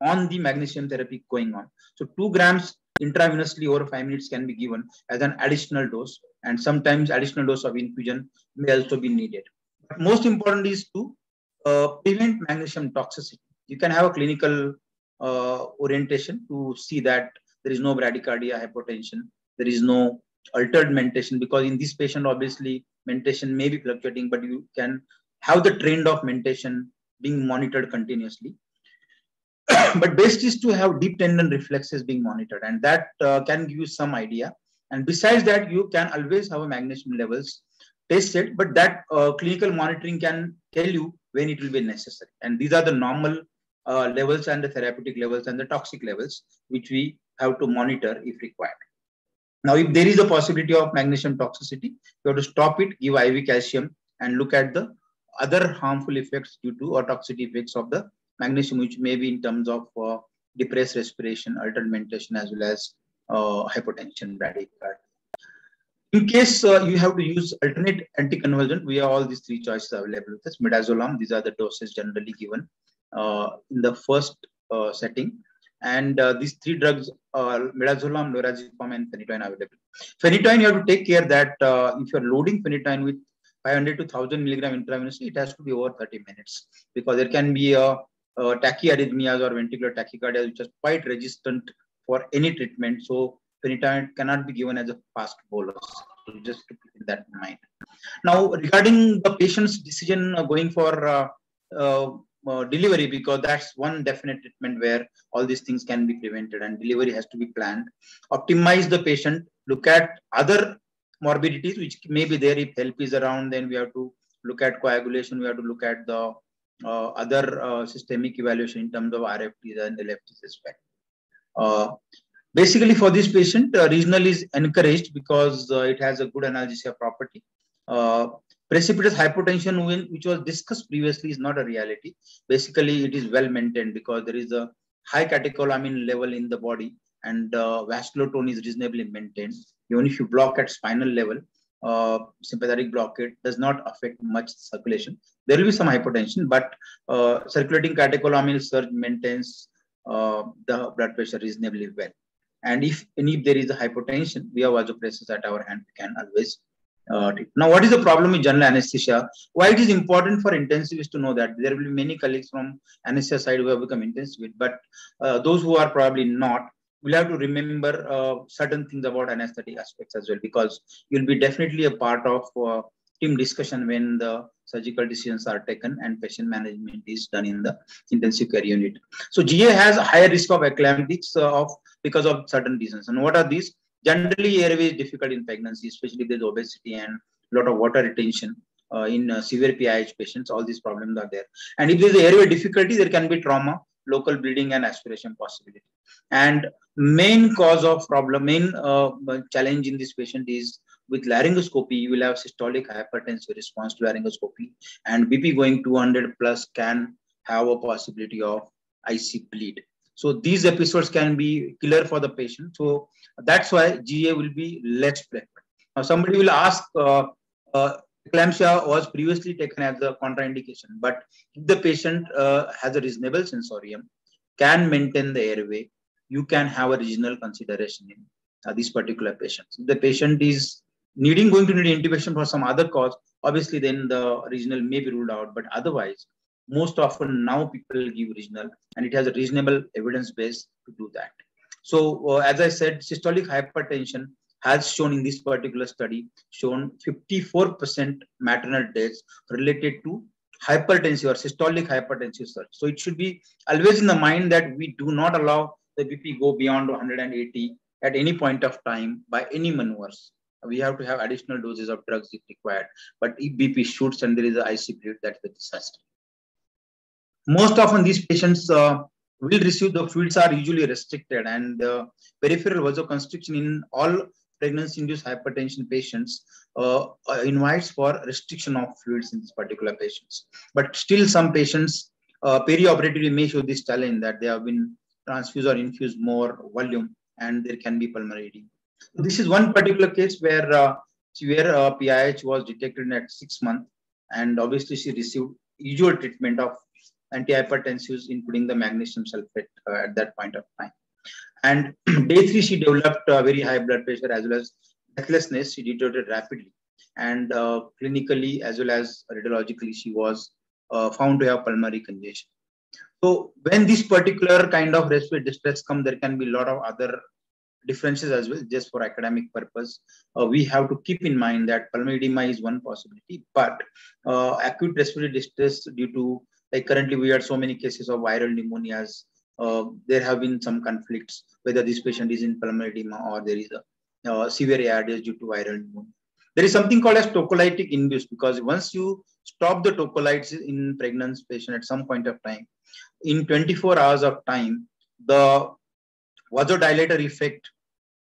on the magnesium therapy going on. So 2 grams intravenously over 5 minutes can be given as an additional dose and sometimes additional dose of infusion may also be needed. But most important is to uh, prevent magnesium toxicity. You can have a clinical uh, orientation to see that there is no bradycardia, hypotension, there is no altered mentation because in this patient obviously mentation may be fluctuating but you can have the trend of mentation being monitored continuously [COUGHS] but best is to have deep tendon reflexes being monitored and that uh, can give you some idea. And besides that you can always have a magnesium levels tested but that uh, clinical monitoring can tell you when it will be necessary. And these are the normal uh, levels and the therapeutic levels and the toxic levels which we have to monitor if required. Now if there is a possibility of magnesium toxicity you have to stop it give iv calcium and look at the other harmful effects due to or toxic effects of the magnesium, which may be in terms of uh, depressed respiration, altered mentation, as well as uh, hypotension, bradycardia. In case uh, you have to use alternate anticonvulsant, we have all these three choices available with us. Midazolam, these are the doses generally given uh, in the first uh, setting. And uh, these three drugs are midazolam, lorazepam, and phenytoin available. Phenytoin, you have to take care that if you're loading phenytoin with 500 to 1000 milligram intravenously, it has to be over 30 minutes because there can be a uh, tachyarrhythmias or ventricular tachycardia, which is quite resistant for any treatment. So phenytoin cannot be given as a fast bolus. So just to keep that in mind. Now, regarding the patient's decision going for uh, uh, uh, delivery, because that's one definite treatment where all these things can be prevented and delivery has to be planned. Optimize the patient, look at other morbidities which may be there if help is around, then we have to look at coagulation, we have to look at the other uh, systemic evaluation in terms of RFTs and LFTs as well. Uh, basically, for this patient, regional is encouraged because it has a good analgesia property. precipitous hypotension, which was discussed previously, is not a reality. Basically, it is well maintained because there is a high catecholamine level in the body and uh, vascular tone is reasonably maintained. Even if you block at spinal level, uh, sympathetic blockade does not affect much circulation. There will be some hypotension, but uh, circulating catecholamine surge maintains uh, the blood pressure reasonably well. And if, and if there is a hypotension, we have vasopressors at our hand, we can always uh, now, what is the problem with general anesthesia? Why it is important for intensivists to know that there will be many colleagues from anesthesia side who have become intensivist, but uh, those who are probably not, we'll have to remember uh, certain things about anesthetic aspects as well because you'll be definitely a part of uh, team discussion when the surgical decisions are taken and patient management is done in the intensive care unit. So GA has a higher risk of eclamptics uh, of because of certain reasons. And what are these? Generally, airway is difficult in pregnancy, especially if there's obesity and a lot of water retention. Uh, in uh, severe PIH patients, all these problems are there. And if there's airway difficulty, there can be trauma, local bleeding, and aspiration possibility. And main cause of problem, main uh, challenge in this patient is with laryngoscopy, you will have systolic hypertensive response to laryngoscopy, and BP going 200 plus can have a possibility of IC bleed. So these episodes can be killer for the patient. So that's why GA will be less preferred. Now somebody will ask, uh, uh, eclampsia was previously taken as a contraindication, but if the patient uh, has a reasonable sensorium, can maintain the airway, you can have a regional consideration in uh, these particular patients. If the patient is needing going to need intubation for some other cause, obviously then the regional may be ruled out. But otherwise, most often now people give regional and it has a reasonable evidence base to do that. So uh, as I said, systolic hypertension has shown in this particular study shown 54% maternal deaths related to hypertensive or systolic hypertensive surge. So it should be always in the mind that we do not allow the BP go beyond 180 at any point of time by any maneuvers. We have to have additional doses of drugs if required. But if BP shoots and there is an IC bleed, that's the disaster. Most often these patients uh, will receive the fluids are usually restricted and the peripheral vasoconstriction in all pregnancy-induced hypertension patients uh, uh, invites for restriction of fluids in these particular patients. But still some patients uh, perioperatively may show this challenge that they have been transfused or infused more volume and there can be pulmonary edema. So this is one particular case where uh, severe uh, PIH was detected at six months and obviously she received usual treatment of antihypertensives including the magnesium sulfate uh, at that point of time. And [CLEARS THROAT] day three, she developed uh, very high blood pressure as well as breathlessness. She deteriorated rapidly. And uh, clinically as well as radiologically, she was uh, found to have pulmonary congestion. So when this particular kind of respiratory distress comes, there can be a lot of other differences as well, just for academic purpose. Uh, we have to keep in mind that pulmonary edema is one possibility, but uh, acute respiratory distress due to, like currently we had so many cases of viral pneumonias there have been some conflicts whether this patient is in pulmonary edema or there is a uh, severe ARDS due to viral pneumonia. There is something called as tocolytic induced because once you stop the tocolytes in pregnant patient at some point of time, in 24 hours of time, the vasodilator effect,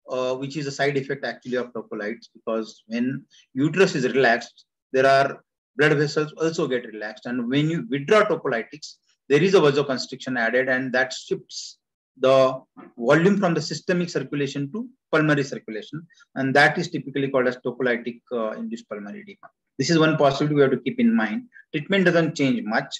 uh, which is a side effect actually of tocolytes, because when uterus is relaxed, there are blood vessels also get relaxed. And when you withdraw tocolytics, there is a vasoconstriction added and that shifts the volume from the systemic circulation to pulmonary circulation. And that is typically called as tocolytic uh, induced pulmonary edema. This is one possibility we have to keep in mind. Treatment doesn't change much.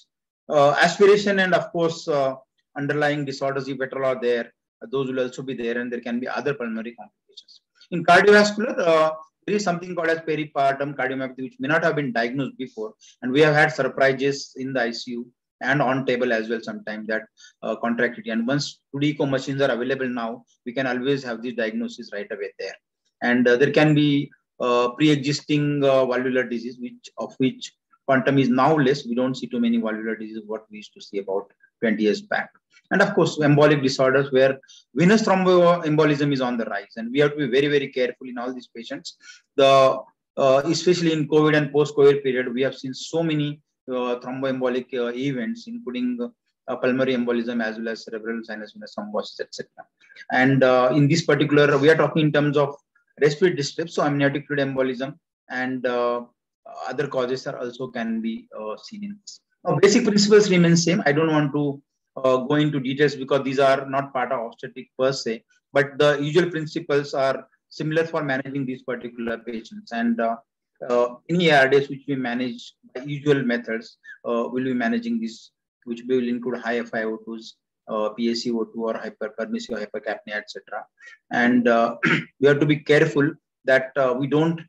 Uh, aspiration and of course uh, underlying disorders if at all are there those will also be there and there can be other pulmonary complications. In cardiovascular uh, there is something called as peripartum cardiomyopathy which may not have been diagnosed before. And we have had surprises in the icu and on table as well sometimes that uh. And once 2D echo machines are available now, we can always have this diagnosis right away there. And uh, there can be uh, pre-existing uh, valvular disease, which of which quantum is now less. We don't see too many valvular diseases what we used to see about 20 years back. And of course, embolic disorders where venous thromboembolism is on the rise. And we have to be very, very careful in all these patients. The uh, especially in COVID and post-COVID period, we have seen so many thromboembolic uh, events, including uh, pulmonary embolism as well as cerebral sinus thrombosis, etc. And in this particular, we are talking in terms of respiratory distress, so amniotic fluid embolism and other causes are also can be seen in this. Now, basic principles remain same. I don't want to uh, go into details because these are not part of obstetric per se, but the usual principles are similar for managing these particular patients. And uh, uh, any ARDS which we manage by usual methods uh, will be managing this, which will include high FiO2s, uh, PaCO2 or hyperpermissive hypercapnia, etc. And uh, [CLEARS THROAT] we have to be careful that uh, we don't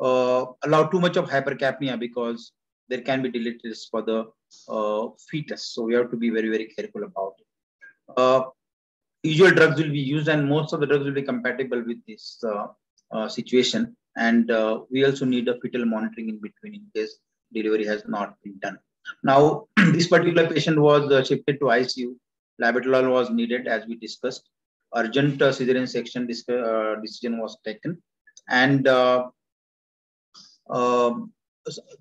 uh, allow too much of hypercapnia because there can be deleterious for the uh, fetus. So we have to be very, very careful about it. usual drugs will be used and most of the drugs will be compatible with this situation. And uh, we also need a fetal monitoring in between in case delivery has not been done. Now, [CLEARS THROAT] this particular patient was uh, shifted to ICU. Labetalol was needed as we discussed. Urgent uh, cesarean section uh, decision was taken. And uh, um,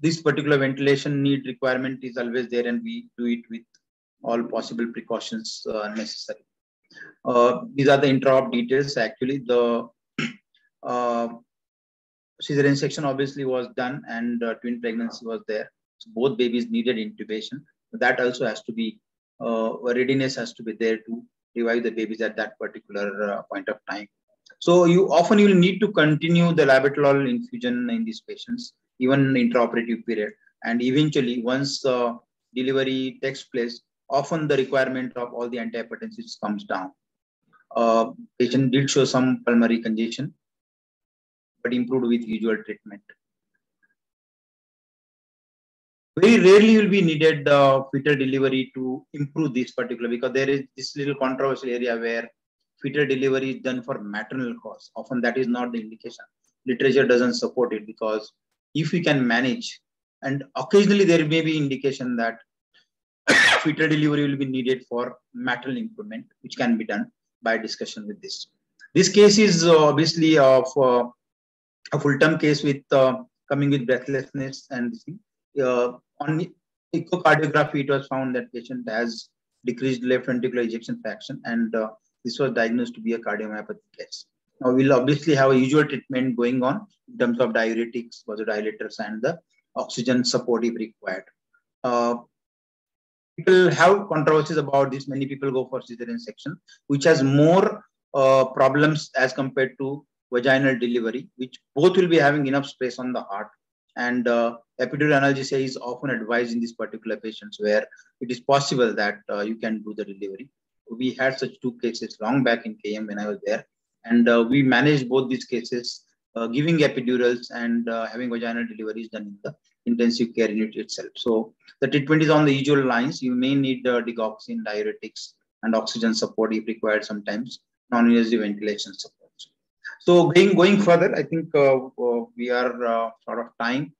this particular ventilation need requirement is always there and we do it with all possible precautions uh, necessary. these are the intra details. Actually, the [CLEARS THROAT] cesarean section obviously was done and uh, twin pregnancy was there. So both babies needed intubation. That also has to be, uh, readiness has to be there to revive the babies at that particular uh, point of time. So you often you will need to continue the labetalol infusion in these patients, even intraoperative period. And eventually, once uh, delivery takes place, often the requirement of all the antihypertensives comes down. Uh, patient did show some pulmonary congestion but improved with usual treatment. Very rarely will be needed the fetal delivery to improve this particular because there is this little controversial area where fetal delivery is done for maternal cause. Often that is not the indication. Literature doesn't support it because if we can manage, and occasionally there may be indication that [COUGHS] fetal delivery will be needed for maternal improvement, which can be done by discussion with this. This case is obviously of uh, a full-term case with uh, coming with breathlessness and uh, on echocardiography, it was found that patient has decreased left ventricular ejection fraction, and uh, this was diagnosed to be a cardiomyopathy case. Now we'll obviously have a usual treatment going on in terms of diuretics, vasodilators, and the oxygen support if required. Uh, people have controversies about this. Many people go for cesarean section, which has more uh, problems as compared to vaginal delivery, which both will be having enough space on the heart. And uh, epidural analgesia is often advised in these particular patients where it is possible that uh, you can do the delivery. We had such two cases long back in KEM when I was there. And uh, we managed both these cases, uh, giving epidurals and uh, having vaginal deliveries done in the intensive care unit itself. So the treatment is on the usual lines. You may need uh, digoxin, diuretics, and oxygen support if required sometimes, non-invasive ventilation support. So going, going further, I think uh, uh, we are uh, sort of time.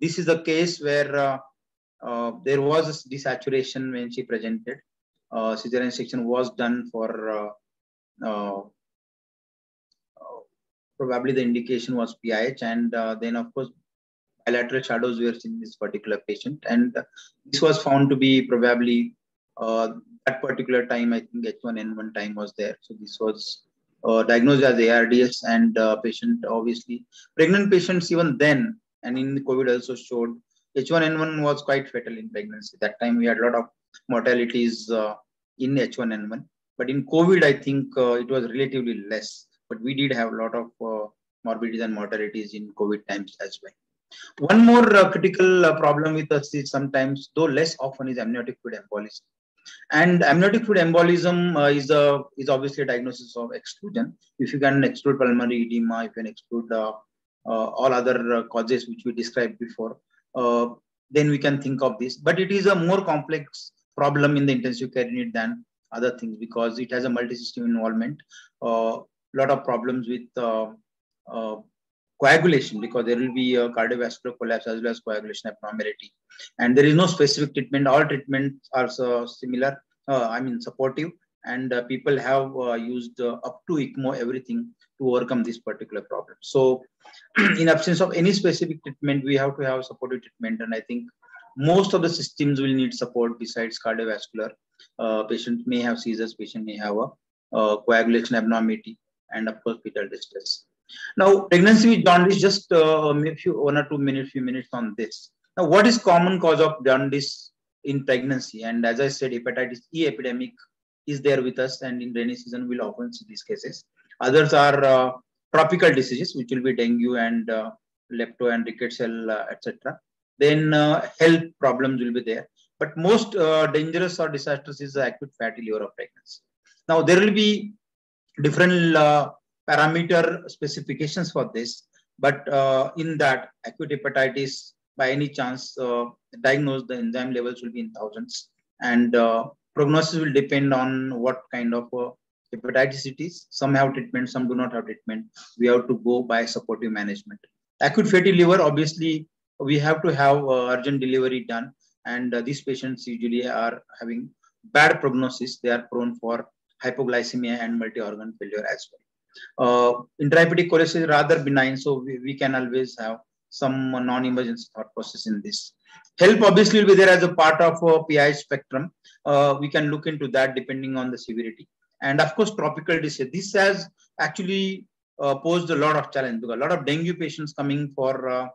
this is a case where there was desaturation when she presented. Uh, cesarean section was done for probably the indication was PIH, and then of course bilateral shadows were seen in this particular patient. And this was found to be probably uh, that particular time, I think H1N1 time was there. So this was uh, diagnosed as ARDS and uh, patient obviously pregnant patients even then and in the COVID also showed H1N1 was quite fatal in pregnancy. That time we had a lot of mortalities uh, in H1N1, but in COVID I think uh, it was relatively less. But we did have a lot of uh, morbidities and mortalities in COVID times as well. One more uh, critical problem with us is sometimes, though less often, is amniotic fluid embolism. And amniotic fluid embolism uh, is a is obviously a diagnosis of exclusion. If you can exclude pulmonary edema, if you can exclude uh, uh, all other causes which we described before, then we can think of this. But it is a more complex problem in the intensive care unit than other things because it has a multi-system involvement. A lot of problems with coagulation because there will be a cardiovascular collapse as well as coagulation abnormality. And there is no specific treatment. All treatments are so similar, uh, I mean, supportive. And uh, people have uh, used uh, up to ECMO everything to overcome this particular problem. So, [CLEARS THROAT] in absence of any specific treatment, we have to have supportive treatment. And I think most of the systems will need support besides cardiovascular. Uh, patient may have seizures, patient may have a uh, coagulation abnormality, and of course, fetal distress. Now, pregnancy with jaundice, just uh, a few, one or two minutes, few minutes on this. Now, what is common cause of jaundice in pregnancy? And as I said, hepatitis E epidemic is there with us, and in rainy season, we'll often see these cases. Others are uh, tropical diseases, which will be dengue and uh, lepto and rickettsial, uh, etc. Then uh, HELLP problems will be there. But most uh, dangerous or disastrous is the acute fatty liver of pregnancy. Now, there will be different uh, parameter specifications for this, but uh, in that acute hepatitis, by any chance uh, diagnosed, the enzyme levels will be in thousands, and uh, prognosis will depend on what kind of uh, hepatitis it is. Some have treatment, some do not have treatment. We have to go by supportive management. Acute fatty liver, obviously, we have to have uh, urgent delivery done, and these patients usually are having bad prognosis. They are prone for hypoglycemia and multi-organ failure as well. Uh, intrahepatic cholestasis is rather benign, so we, we can always have some non-emergency thought process in this. HELLP obviously will be there as a part of a PI spectrum. Uh, we can look into that depending on the severity. And of course, tropical disease. This has actually uh, posed a lot of challenge because a lot of dengue patients coming for uh,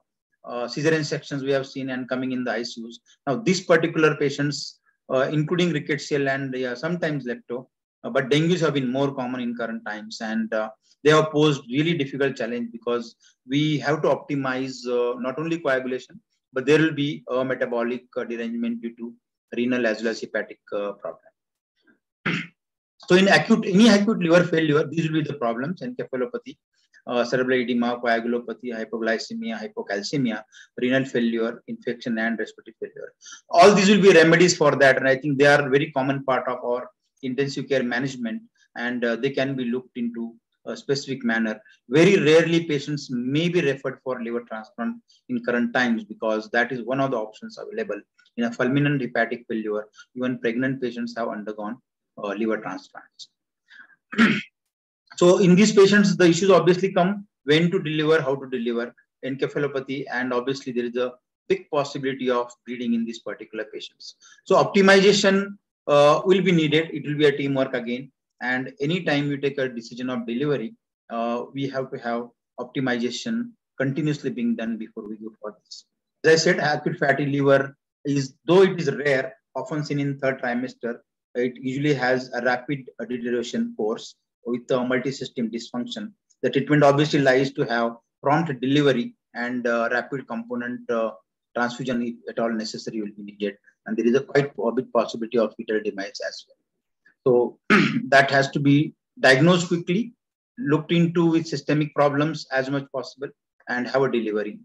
uh, cesarean sections we have seen and coming in the ICUs. Now, these particular patients, uh, including rickettsial and sometimes lepto, uh, but dengues have been more common in current times and uh, they have posed really difficult challenge because we have to optimize uh, not only coagulation but there will be a metabolic uh, derangement due to renal as well as hepatic uh, problem. [CLEARS THROAT] So in acute any acute liver failure these will be the problems. Encephalopathy uh, cerebral edema coagulopathy hypoglycemia hypocalcemia renal failure infection and respiratory failure. All these will be remedies for that and i think they are very common part of our intensive care management and uh, they can be looked into a specific manner. Very rarely patients may be referred for liver transplant in current times because that is one of the options available. In a fulminant hepatic failure, even pregnant patients have undergone uh, liver transplants. [CLEARS THROAT] so in these patients, the issues obviously come when to deliver, how to deliver, encephalopathy, and obviously there is a big possibility of bleeding in these particular patients. So optimization uh, will be needed. It will be a teamwork again. And anytime you take a decision of delivery, uh, we have to have optimization continuously being done before we go for this. As I said, acute fatty liver is, though it is rare, often seen in third trimester, it usually has a rapid deterioration course with a multi-system dysfunction. The treatment obviously lies to have prompt delivery and uh, rapid component uh, transfusion if at all necessary will be needed. And there is a quite a big possibility of fetal demise as well. So [CLEARS THROAT] that has to be diagnosed quickly, looked into with systemic problems as much possible, and have a delivery.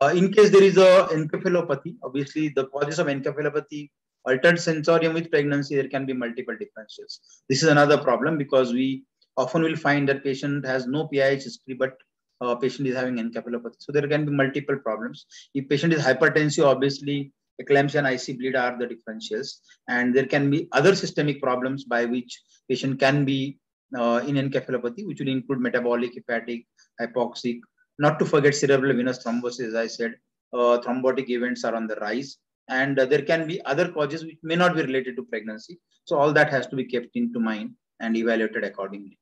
Uh, in case there is a encephalopathy, obviously the causes of encephalopathy, altered sensorium with pregnancy, there can be multiple differences. This is another problem because we often will find that patient has no PIH history, but uh, patient is having encephalopathy. So there can be multiple problems. If patient is hypertensive, obviously eclampsia and IC bleed are the differentials. And there can be other systemic problems by which patient can be uh, in encephalopathy, which will include metabolic, hepatic, hypoxic. Not to forget cerebral venous thrombosis, as I said, uh, thrombotic events are on the rise. And uh, there can be other causes which may not be related to pregnancy. So all that has to be kept into mind and evaluated accordingly.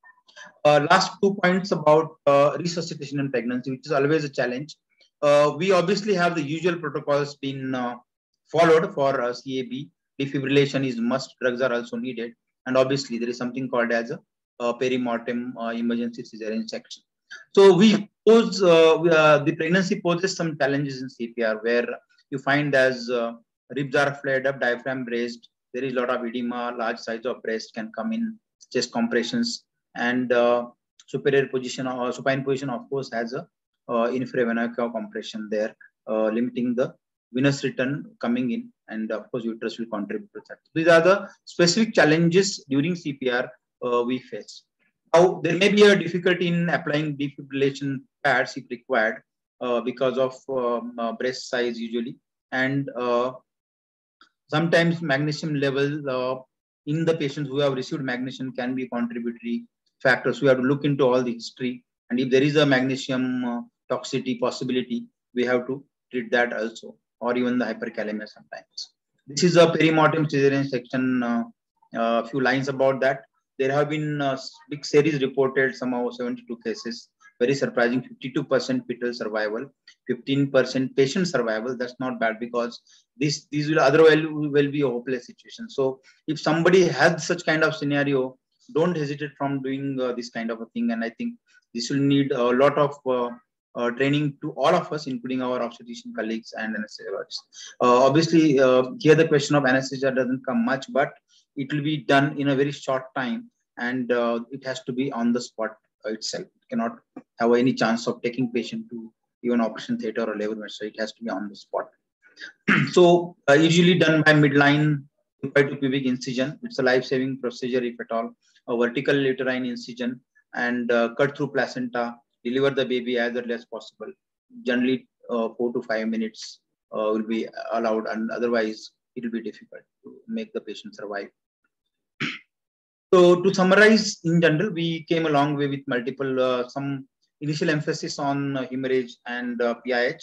Uh, last two points about uh, resuscitation in pregnancy, which is always a challenge. Uh, we obviously have the usual protocols uh, followed for uh, CAB. Defibrillation is must, drugs are also needed. And obviously, there is something called as a uh, perimortem emergency cesarean section. So we pose, we, the pregnancy poses some challenges in CPR where you find as ribs are flared up, diaphragm raised, there is a lot of edema, large size of breast can come in, chest compressions, and uh, superior position or supine position of course has a uh, infravenous compression there uh, limiting the venous return coming in and of course uterus will contribute to that these are the specific challenges during cpr uh, we face now there may be a difficulty in applying defibrillation pads if required uh, because of um, uh, breast size usually and sometimes magnesium level in the patients who have received magnesium can be contributory factors. We have to look into all the history. And if there is a magnesium uh, toxicity possibility, we have to treat that also, or even the hyperkalemia sometimes. This is a perimortem cesarean section. A uh, uh, few lines about that. There have been uh, big series reported, somehow 72 cases. Very surprising, 52% fetal survival, 15% patient survival. That's not bad because this these will otherwise will be a hopeless situation. So if somebody has such kind of scenario, don't hesitate from doing uh, this kind of a thing. And I think this will need a lot of uh, uh, training to all of us, including our obstetrician colleagues and anesthesiologists. Uh, obviously, uh, here the question of anesthesia doesn't come much, but it will be done in a very short time and uh, it has to be on the spot itself. It cannot have any chance of taking patient to even operation theater or labor so it has to be on the spot. [CLEARS THROAT] so usually done by midline to pubic incision. It's a life-saving procedure if at all a vertical uterine incision and uh, cut through placenta, deliver the baby as early as possible. Generally, uh, four to five minutes uh, will be allowed, and otherwise, it will be difficult to make the patient survive. [CLEARS THROAT] so, to summarize, in general, we came a long way with multiple, uh, some initial emphasis on uh, hemorrhage and PIH.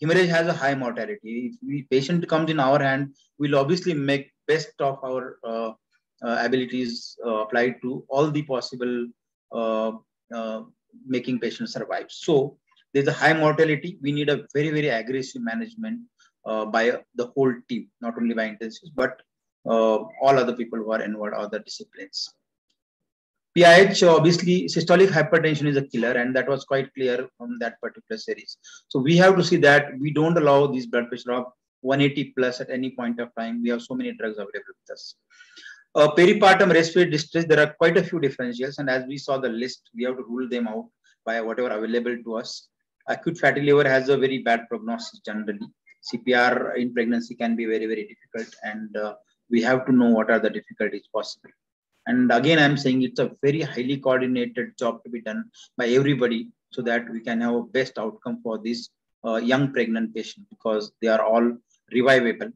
hemorrhage has a high mortality. If the patient comes in our hand, we'll obviously make best of our uh, uh, abilities uh, applied to all the possible uh, making patients survive. So there's a high mortality. We need a very, very aggressive management uh, by uh, the whole team, not only by intensives, but uh, all other people who are involved, other disciplines. PIH, obviously, systolic hypertension is a killer, and that was quite clear from that particular series. So we have to see that we don't allow these blood pressure of 180 plus at any point of time. We have so many drugs available with us. Uh, peripartum respiratory distress, there are quite a few differentials, and as we saw the list, we have to rule them out by whatever available to us. Acute fatty liver has a very bad prognosis generally. CPR in pregnancy can be very, very difficult, and uh, we have to know what are the difficulties possible. And again, I'm saying it's a very highly coordinated job to be done by everybody so that we can have a best outcome for this uh, young pregnant patient because they are all revivable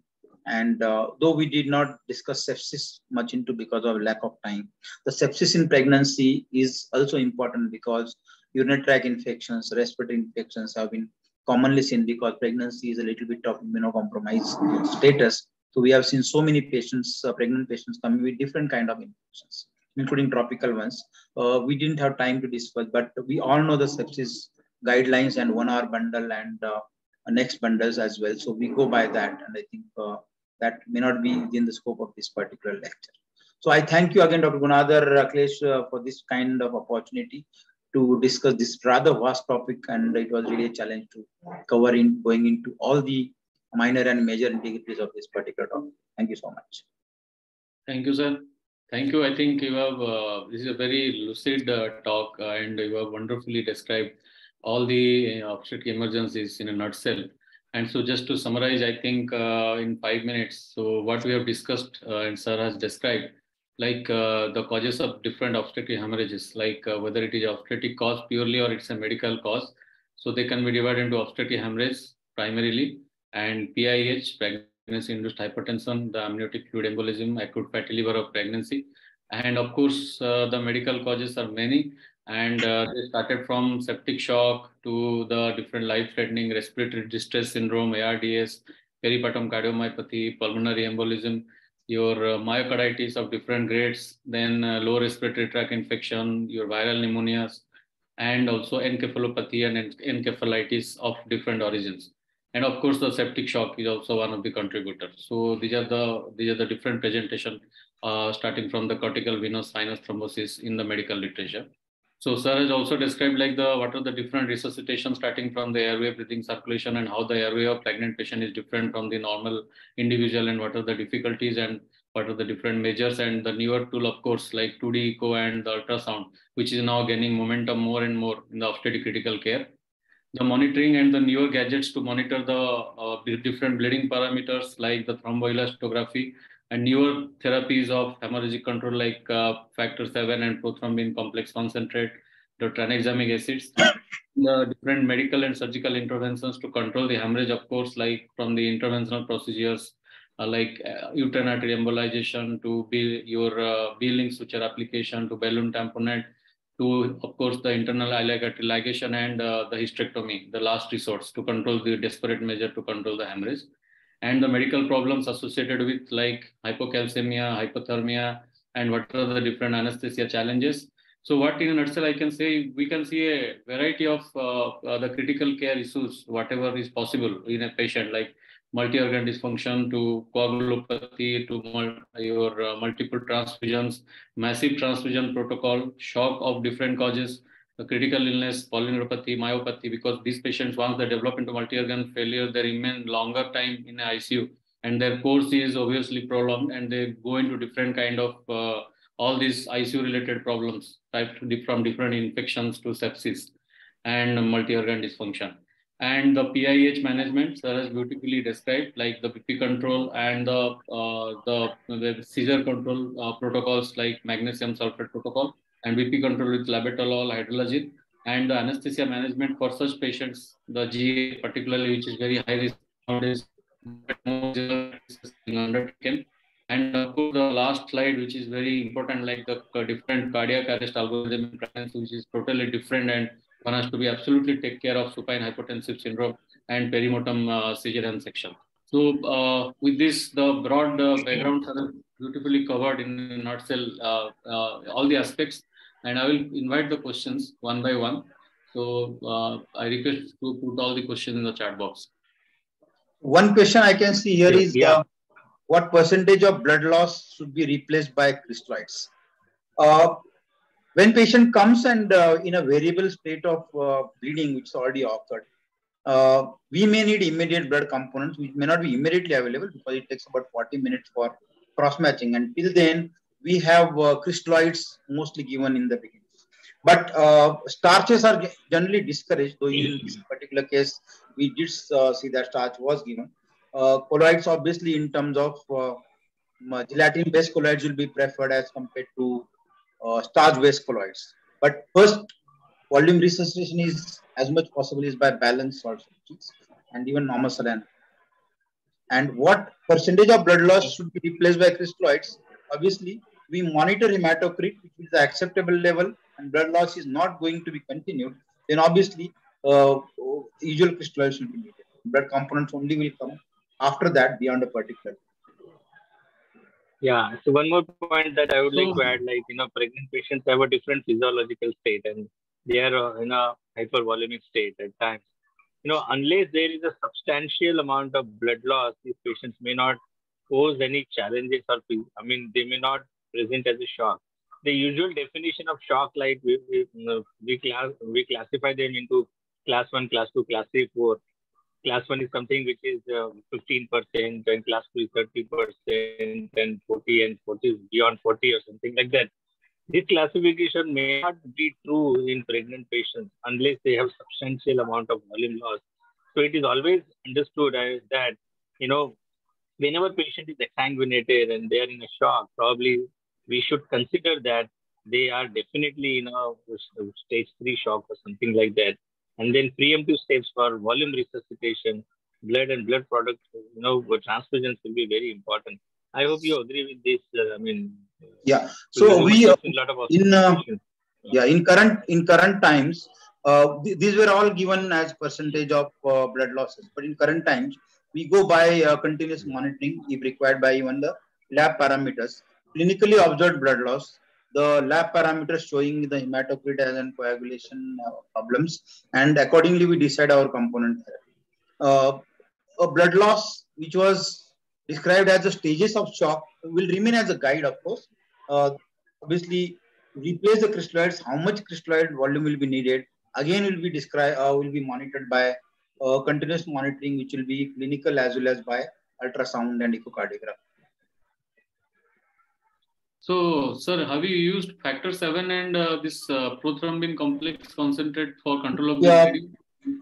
and uh, though we did not discuss sepsis much into because of lack of time, the sepsis in pregnancy is also important because urinary tract infections, respiratory infections have been commonly seen because pregnancy is a little bit of immunocompromised status. So we have seen so many patients, uh, pregnant patients coming with different kind of infections, including tropical ones. Uh, we didn't have time to discuss, but we all know the sepsis guidelines and one hour bundle and uh, next bundles as well. So we go by that. And I think uh, that may not be within the scope of this particular lecture. So I thank you again, Dr. Gunadhar Akhilesh, uh, for this kind of opportunity to discuss this rather vast topic. And it was really a challenge to cover in going into all the minor and major integrities of this particular topic. Thank you so much. Thank you, sir. Thank you. I think you have, uh, this is a very lucid uh, talk and you have wonderfully described all the uh, obstetric emergencies in a nutshell. And so just to summarize, I think uh, in five minutes, so what we have discussed uh, and sir has described, like the causes of different obstetric hemorrhages, like whether it is obstetric cause purely or it's a medical cause. So they can be divided into obstetric hemorrhage primarily, and PIH, pregnancy-induced hypertension, the amniotic fluid embolism, acute fatty liver of pregnancy. And of course, uh, the medical causes are many. And uh, they started from septic shock to the different life-threatening respiratory distress syndrome, ARDS, peripartum cardiomyopathy, pulmonary embolism, your uh, myocarditis of different grades, then uh, lower respiratory tract infection, your viral pneumonias, and also encephalopathy and encephalitis of different origins. And of course the septic shock is also one of the contributors. So these are the these are the different presentation uh, starting from the cortical venous sinus thrombosis in the medical literature so sir has also described like the what are the different resuscitation starting from the airway breathing circulation and how the airway of pregnant patient is different from the normal individual and what are the difficulties and what are the different measures and the newer tool of course like 2d echo and the ultrasound which is now gaining momentum more and more in the obstetric critical care. The monitoring and the newer gadgets to monitor the uh, different bleeding parameters like the thromboelastography and newer therapies of hemorrhagic control like uh, factor 7 and prothrombin complex concentrate, the tranexamic acids, [COUGHS] the different medical and surgical interventions to control the hemorrhage, of course, like from the interventional procedures uh, like uh, uterine artery embolization to be your uh, B-Lynch suture application to balloon tamponade to, of course, the internal iliac ligation and uh, the hysterectomy, the last resource to control the desperate measure to control the hemorrhage. And the medical problems associated with like hypocalcemia, hypothermia, and what are the different anesthesia challenges. So what in a nutshell I can say, we can see a variety of uh, uh, the critical care issues, whatever is possible in a patient, like multi-organ dysfunction to coagulopathy to your uh, multiple transfusions, massive transfusion protocol, shock of different causes, critical illness, polyneuropathy, myopathy, because these patients, once they develop into multi-organ failure, they remain longer time in ICU and their course is obviously prolonged and they go into different kind of uh, all these ICU related problems type from different infections to sepsis and multi-organ dysfunction. And the PIH management, sir has beautifully described, like the BP control and the uh, the, the seizure control uh, protocols like magnesium sulfate protocol and BP control with labetalol, hydralazine, and the anesthesia management for such patients, the GA particularly, which is very high risk nowadays. And of course, the last slide, which is very important, like the different cardiac arrest algorithm which is totally different and one has to be absolutely take care of supine hypotensive syndrome and perimortem uh, cesarean section. So uh, with this, the broad uh, background are beautifully covered in a nutshell, uh, uh, all the aspects. And I will invite the questions one by one. So uh, I request to put all the questions in the chat box. One question I can see here is yeah. what percentage of blood loss should be replaced by crystalloids? when patient comes and uh, in a variable state of uh, bleeding which already occurred uh, we may need immediate blood components which may not be immediately available because it takes about 40 minutes for cross matching and till then we have uh, crystalloids mostly given in the beginning but uh, starches are generally discouraged though in this particular case we did uh, see that starch was given colloids obviously in terms of gelatin based colloids will be preferred as compared to uh, starch-based colloids. But first, volume resuscitation is as much possible is by balanced salt and even normal saline. And what percentage of blood loss should be replaced by crystalloids? Obviously, we monitor hematocrit, which is the acceptable level, and blood loss is not going to be continued. Then obviously, uh, usual crystalloids should be needed. Blood components only will come after that beyond a particular. Yeah. So one more point that I would like to add, like you know, pregnant patients have a different physiological state, and they are uh, in a hypervolemic state at times. You know, unless there is a substantial amount of blood loss, these patients may not pose any challenges or, I mean, they may not present as a shock. The usual definition of shock, like we we, we, class, we classify them into class one, class two, class three, four class one is something which is uh, 15%, and class two is 30%, and 40 and 40 is beyond 40 or something like that. This classification may not be true in pregnant patients unless they have substantial amount of volume loss. So it is always understood as that, you know, whenever patient is exsanguinated and they are in a shock, probably we should consider that they are definitely in a stage three shock or something like that and then preemptive steps for volume resuscitation, blood and blood products, you know, transfusions will be very important. I hope you agree with this. Uh, I mean, yeah. So we uh, in uh, yeah in current in current times, uh, th these were all given as percentage of uh, blood losses. But in current times, we go by uh, continuous monitoring if required by even the lab parameters. Clinically observed blood loss, the lab parameters showing the hematocrit and coagulation uh, problems, and accordingly we decide our component therapy. Uh, a blood loss, which was described as the stages of shock, will remain as a guide, of course. Uh, obviously, replace the crystalloids, how much crystalloid volume will be needed, again will be described, uh, will be monitored by uh, continuous monitoring, which will be clinical as well as by ultrasound and echocardiogram. So, sir, have you used factor 7 and uh, this uh, prothrombin complex concentrate for control of yeah,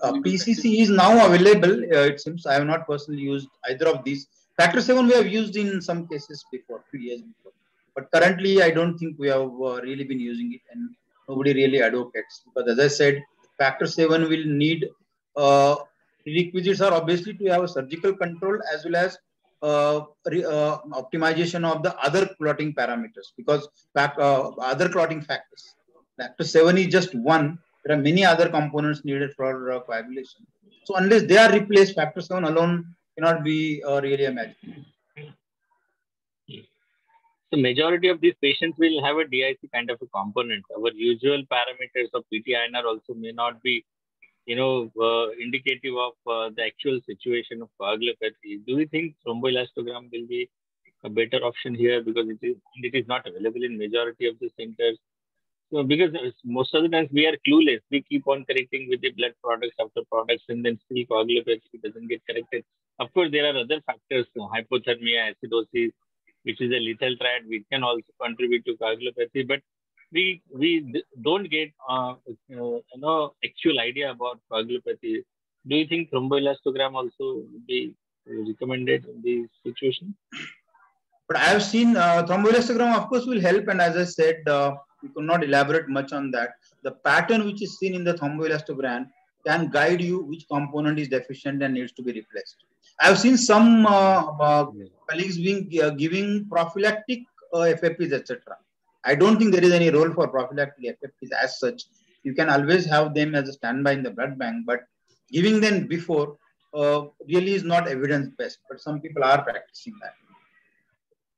uh, PCC is now available. Uh, it seems I have not personally used either of these. Factor 7 we have used in some cases before, few years before. But currently, I don't think we have uh, really been using it and nobody really advocates. Because as I said, factor 7 will need uh, prerequisites are obviously to have a surgical control as well as uh, uh, optimization of the other clotting parameters because uh, other clotting factors. Factor 7 is just one. There are many other components needed for uh, coagulation. So unless they are replaced, factor 7 alone cannot be uh, really a magic. So majority of these patients will have a DIC kind of a component. Our usual parameters of PT-INR also may not be you know, uh, indicative of uh, the actual situation of coagulopathy. Do you think thromboelastogram will be a better option here because it is it is not available in majority of the centers? So because most of the times we are clueless, we keep on correcting with the blood products after products, and then still coagulopathy doesn't get corrected. Of course, there are other factors, hypothermia, acidosis, which is a lethal triad, which can also contribute to coagulopathy. But we we don't get uh, uh, you know actual idea about coagulopathy. Do you think thromboelastogram also would be recommended in this situation? But I have seen uh, thromboelastogram, of course, will help. And as I said, uh, we could not elaborate much on that. The pattern which is seen in the thromboelastogram can guide you which component is deficient and needs to be replaced. I have seen some uh, uh colleagues being uh, giving prophylactic uh, FFPs, etc. I don't think there is any role for prophylactic FFPs as such. You can always have them as a standby in the blood bank, but giving them before uh, really is not evidence based. But some people are practicing that.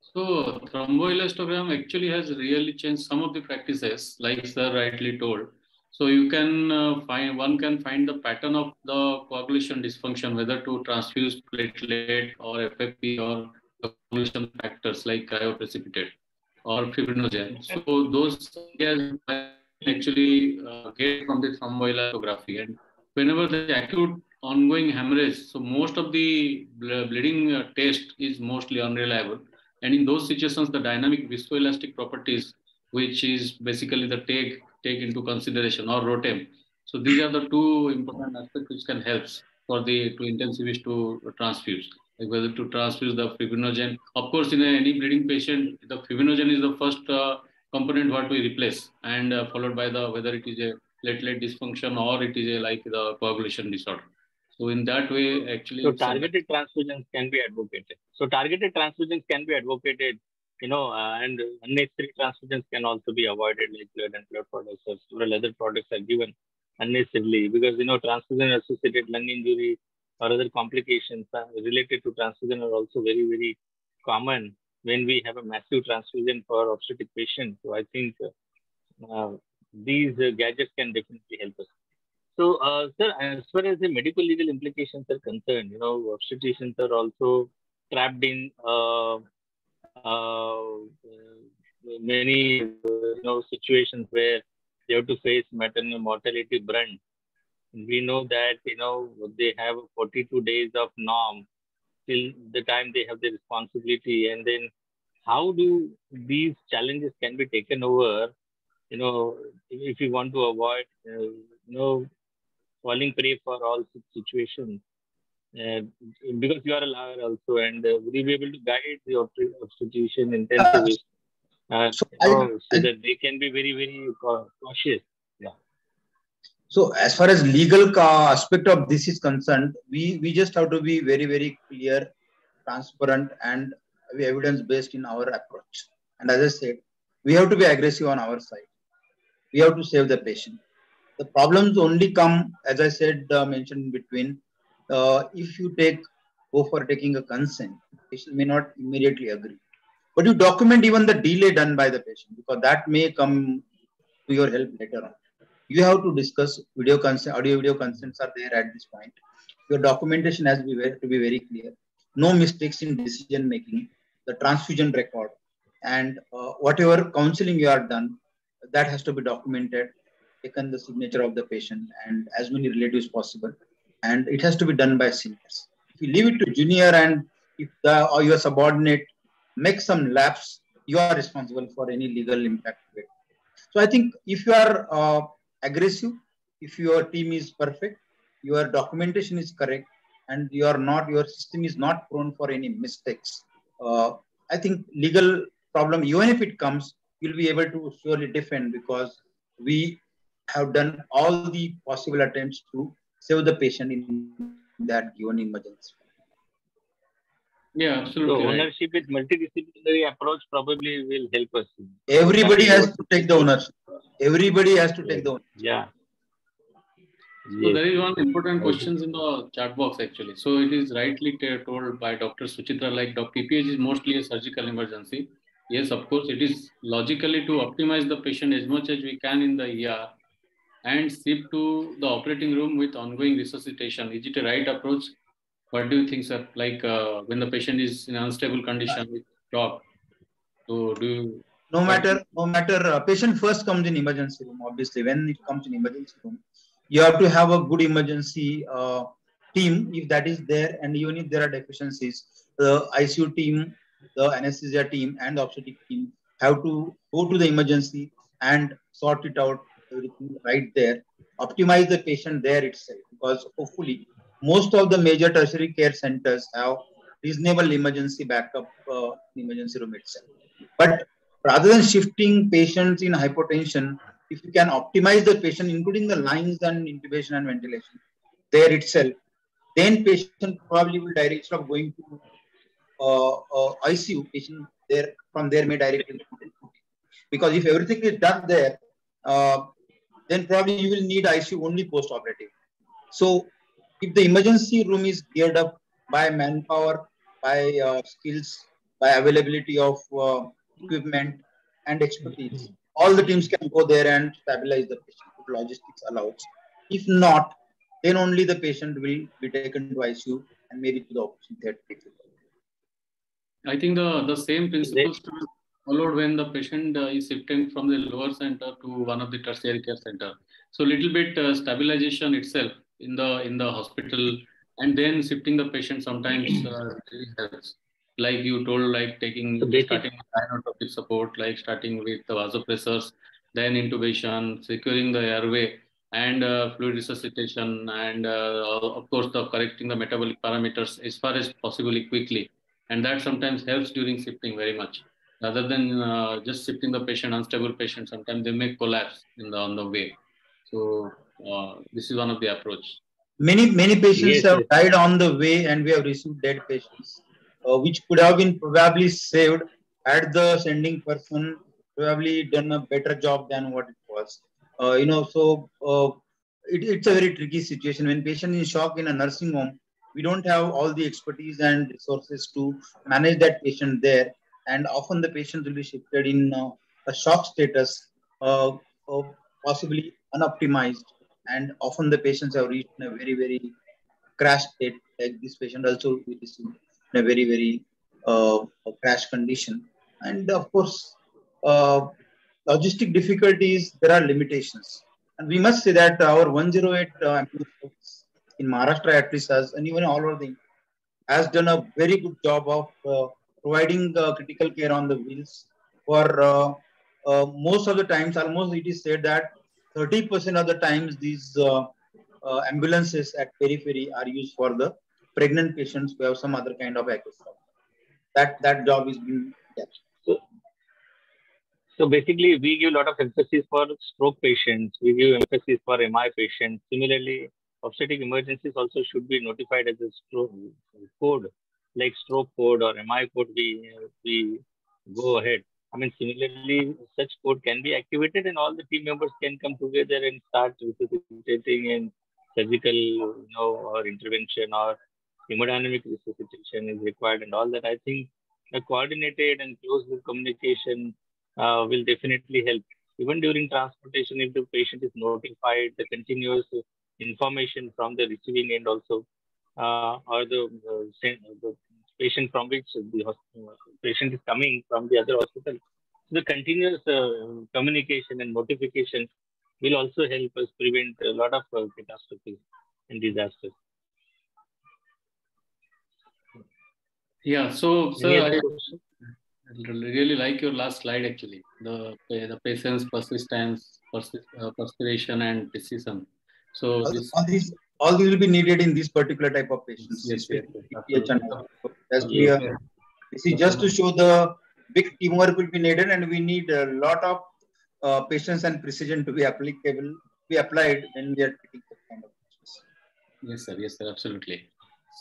So thromboelastogram actually has really changed some of the practices, like sir rightly told. So you can uh, find one can find the pattern of the coagulation dysfunction, whether to transfuse platelet or FFP or coagulation factors like cryoprecipitate or fibrinogen. So those areas actually uh, get from the thromboelastography. And whenever the acute ongoing hemorrhage, so most of the bleeding uh, test is mostly unreliable. And in those situations, the dynamic viscoelastic properties, which is basically the take take into consideration or ROTEM. So these are the two important aspects which can help for the to intensivist to transfuse like whether to transfuse the fibrinogen. Of course, in any bleeding patient, the fibrinogen is the first uh, component what we replace, and uh, followed by the whether it is a platelet dysfunction or it is a like the coagulation disorder. So in that way, actually, so targeted transfusions can be advocated. So targeted transfusions can be advocated, you know, uh, and unnecessary transfusions can also be avoided, like blood and blood products or several other products are given unnecessarily because you know transfusion associated lung injury or other complications related to transfusion are also very, very common. when we have a massive transfusion for obstetric patients. So I think uh, these uh, gadgets can definitely help us. So, uh, sir, as far as the medical legal implications are concerned, you know, obstetricians are also trapped in uh, uh, many you know situations where they have to face maternal mortality brunt. We know that you know they have 42 days of norm till the time they have the responsibility, and then how do these challenges can be taken over? You know, if you want to avoid, uh, you know, falling prey for all situations. Uh, because you are a lawyer also, and uh, will you be able to guide the obstetrician intensivist uh, so, I, so I, that they can be very, very cautious? So, as far as legal aspect of this is concerned, we we just have to be very, very clear, transparent, and evidence based in our approach. And as I said, we have to be aggressive on our side. We have to save the patient the problems only come, as I said, uh, mentioned between. Uh, if you take go for taking a consent, patient may not immediately agree, but you document even the delay done by the patient because that may come to your help later on. You have to discuss video consent, audio video consents are there at this point. Your documentation has to be very, clear. No mistakes in decision making. The transfusion record and uh, whatever counseling you are done, that has to be documented taken the signature of the patient and as many relatives possible. And it has to be done by seniors. If you leave it to junior and if the or your subordinate make some lapse, you are responsible for any legal impact. So I think if you are uh, aggressive, if your team is perfect, your documentation is correct, and you are not, your system is not prone for any mistakes. Uh, I think legal problem, even if it comes, you'll be able to surely defend because we have done all the possible attempts to save the patient in that given emergency. Yeah, absolutely. So ownership with multidisciplinary approach probably will help us. Everybody has to take the ownership. Everybody has to take the ownership. Yeah. So yes. there is one important questions in the chat box actually. So it is rightly told by Dr. Suchitra like Dr. PPH is mostly a surgical emergency. Yes, of course, it is logically to optimize the patient as much as we can in the ER and shift to the operating room with ongoing resuscitation. Is it a right approach? What do you think, sir? Like uh, when the patient is in unstable condition with shock. So do you, no matter no matter uh, patient first comes in emergency room. Obviously, when it comes in emergency room, you have to have a good emergency uh, team if that is there, and even if there are deficiencies, the ICU team, the anesthesia team, and the obstetric team have to go to the emergency and sort it out right there. Optimize the patient there itself because hopefully most of the major tertiary care centers have reasonable emergency backup uh, emergency room itself. But rather than shifting patients in hypotension, if you can optimize the patient, including the lines and intubation and ventilation there itself, then patient probably will direct of going to uh, uh, ICU patient there from there may directly because if everything is done there, uh, then probably you will need ICU only post-operative. So if the emergency room is geared up by manpower, by uh, skills, by availability of uh, equipment and expertise, all the teams can go there and stabilize the patient if logistics allows. If not, then only the patient will be taken to ICU and maybe to the operation theatre. I think the, the same principles followed when the patient uh, is shifting from the lower center to one of the tertiary care center. So little bit uh, stabilization itself in the in the hospital, and then shifting the patient sometimes uh, really helps. Like you told, like taking starting with support, like starting with the vasopressors, then intubation, securing the airway, and uh, fluid resuscitation, and uh, of course the correcting the metabolic parameters as far as possibly quickly, and that sometimes helps during shifting very much rather than uh, just shifting the patient, unstable patient, sometimes they may collapse in the, on the way. So uh, this is one of the approach. Many, many patients yes, have yes. died on the way and we have received dead patients, uh, which could have been probably saved had the sending person probably done a better job than what it was. Uh, you know, so uh, it, it's a very tricky situation. When patient is shock in a nursing home, we don't have all the expertise and resources to manage that patient there and often the patient will be shifted in uh, a shock status, uh, possibly unoptimized, and often the patients have reached in a very, very crash state, like this patient also is in a very, very uh, crash condition. And of course, uh, logistic difficulties, there are limitations. And we must say that our 108 uh, in Maharashtra at least has, and even all over the has done a very good job of uh, providing uh, critical care on the wheels for uh, uh, most of the times, almost it is said that 30% of the times these uh, uh, ambulances at periphery are used for the pregnant patients who have some other kind of episode. That that job is being done. So, so basically, we give a lot of emphasis for stroke patients. We give emphasis for MI patients. Similarly, obstetric emergencies also should be notified as a stroke code, like stroke code or MI code. We we go ahead. I mean, similarly, such code can be activated and all the team members can come together and start resuscitating and surgical, you know, or intervention or hemodynamic resuscitation is required and all that. I think a coordinated and close communication uh, will definitely help. Even during transportation, if the patient is notified, the continuous information from the receiving end also, uh, or the, uh, the patient from which the patient is coming from the other hospital. So the continuous uh, communication and notification will also help us prevent a lot of uh, catastrophes and disasters. Yeah, so, so I really like your last slide actually. The the patience, persistence, persist, uh, perspiration, and decision. So all, this, all these all these will be needed in this particular type of patients. Yes, yes, yes, That's clear. This is just to show the big teamwork will be needed, and we need a lot of uh, patience and precision to be applicable, be applied when we are treating this kind of patients. Yes, sir. Yes, sir. Absolutely.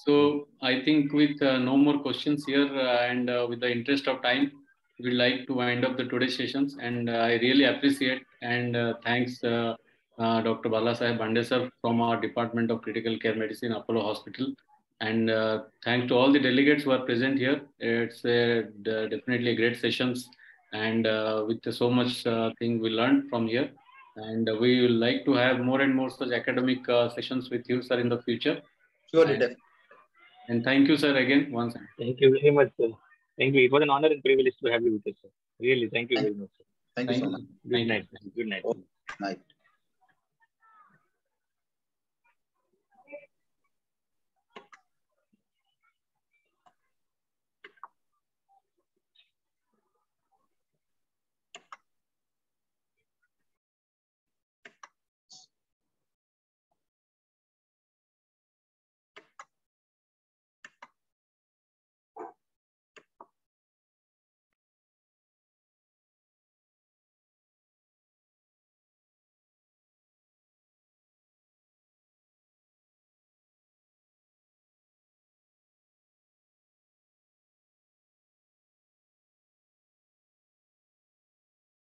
So I think with uh, no more questions here, uh, and uh, with the interest of time, we'd like to wind up the today's sessions. And uh, I really appreciate and uh, thanks uh, Dr. Balasaheb Bhande sir from our Department of Critical Care Medicine, Apollo Hospital. And uh, thanks to all the delegates who are present here. It's a, definitely a great sessions and uh, with so much uh, thing we learned from here. And we will like to have more and more such academic uh, sessions with you, sir, in the future. Surely, and, and thank you, sir, again once. Thank you very much, sir. Thank you. It was an honor and privilege to have you with us, sir. Really, thank you thank very much, sir. Thank, thank you so much. Good night. Good night. Good night.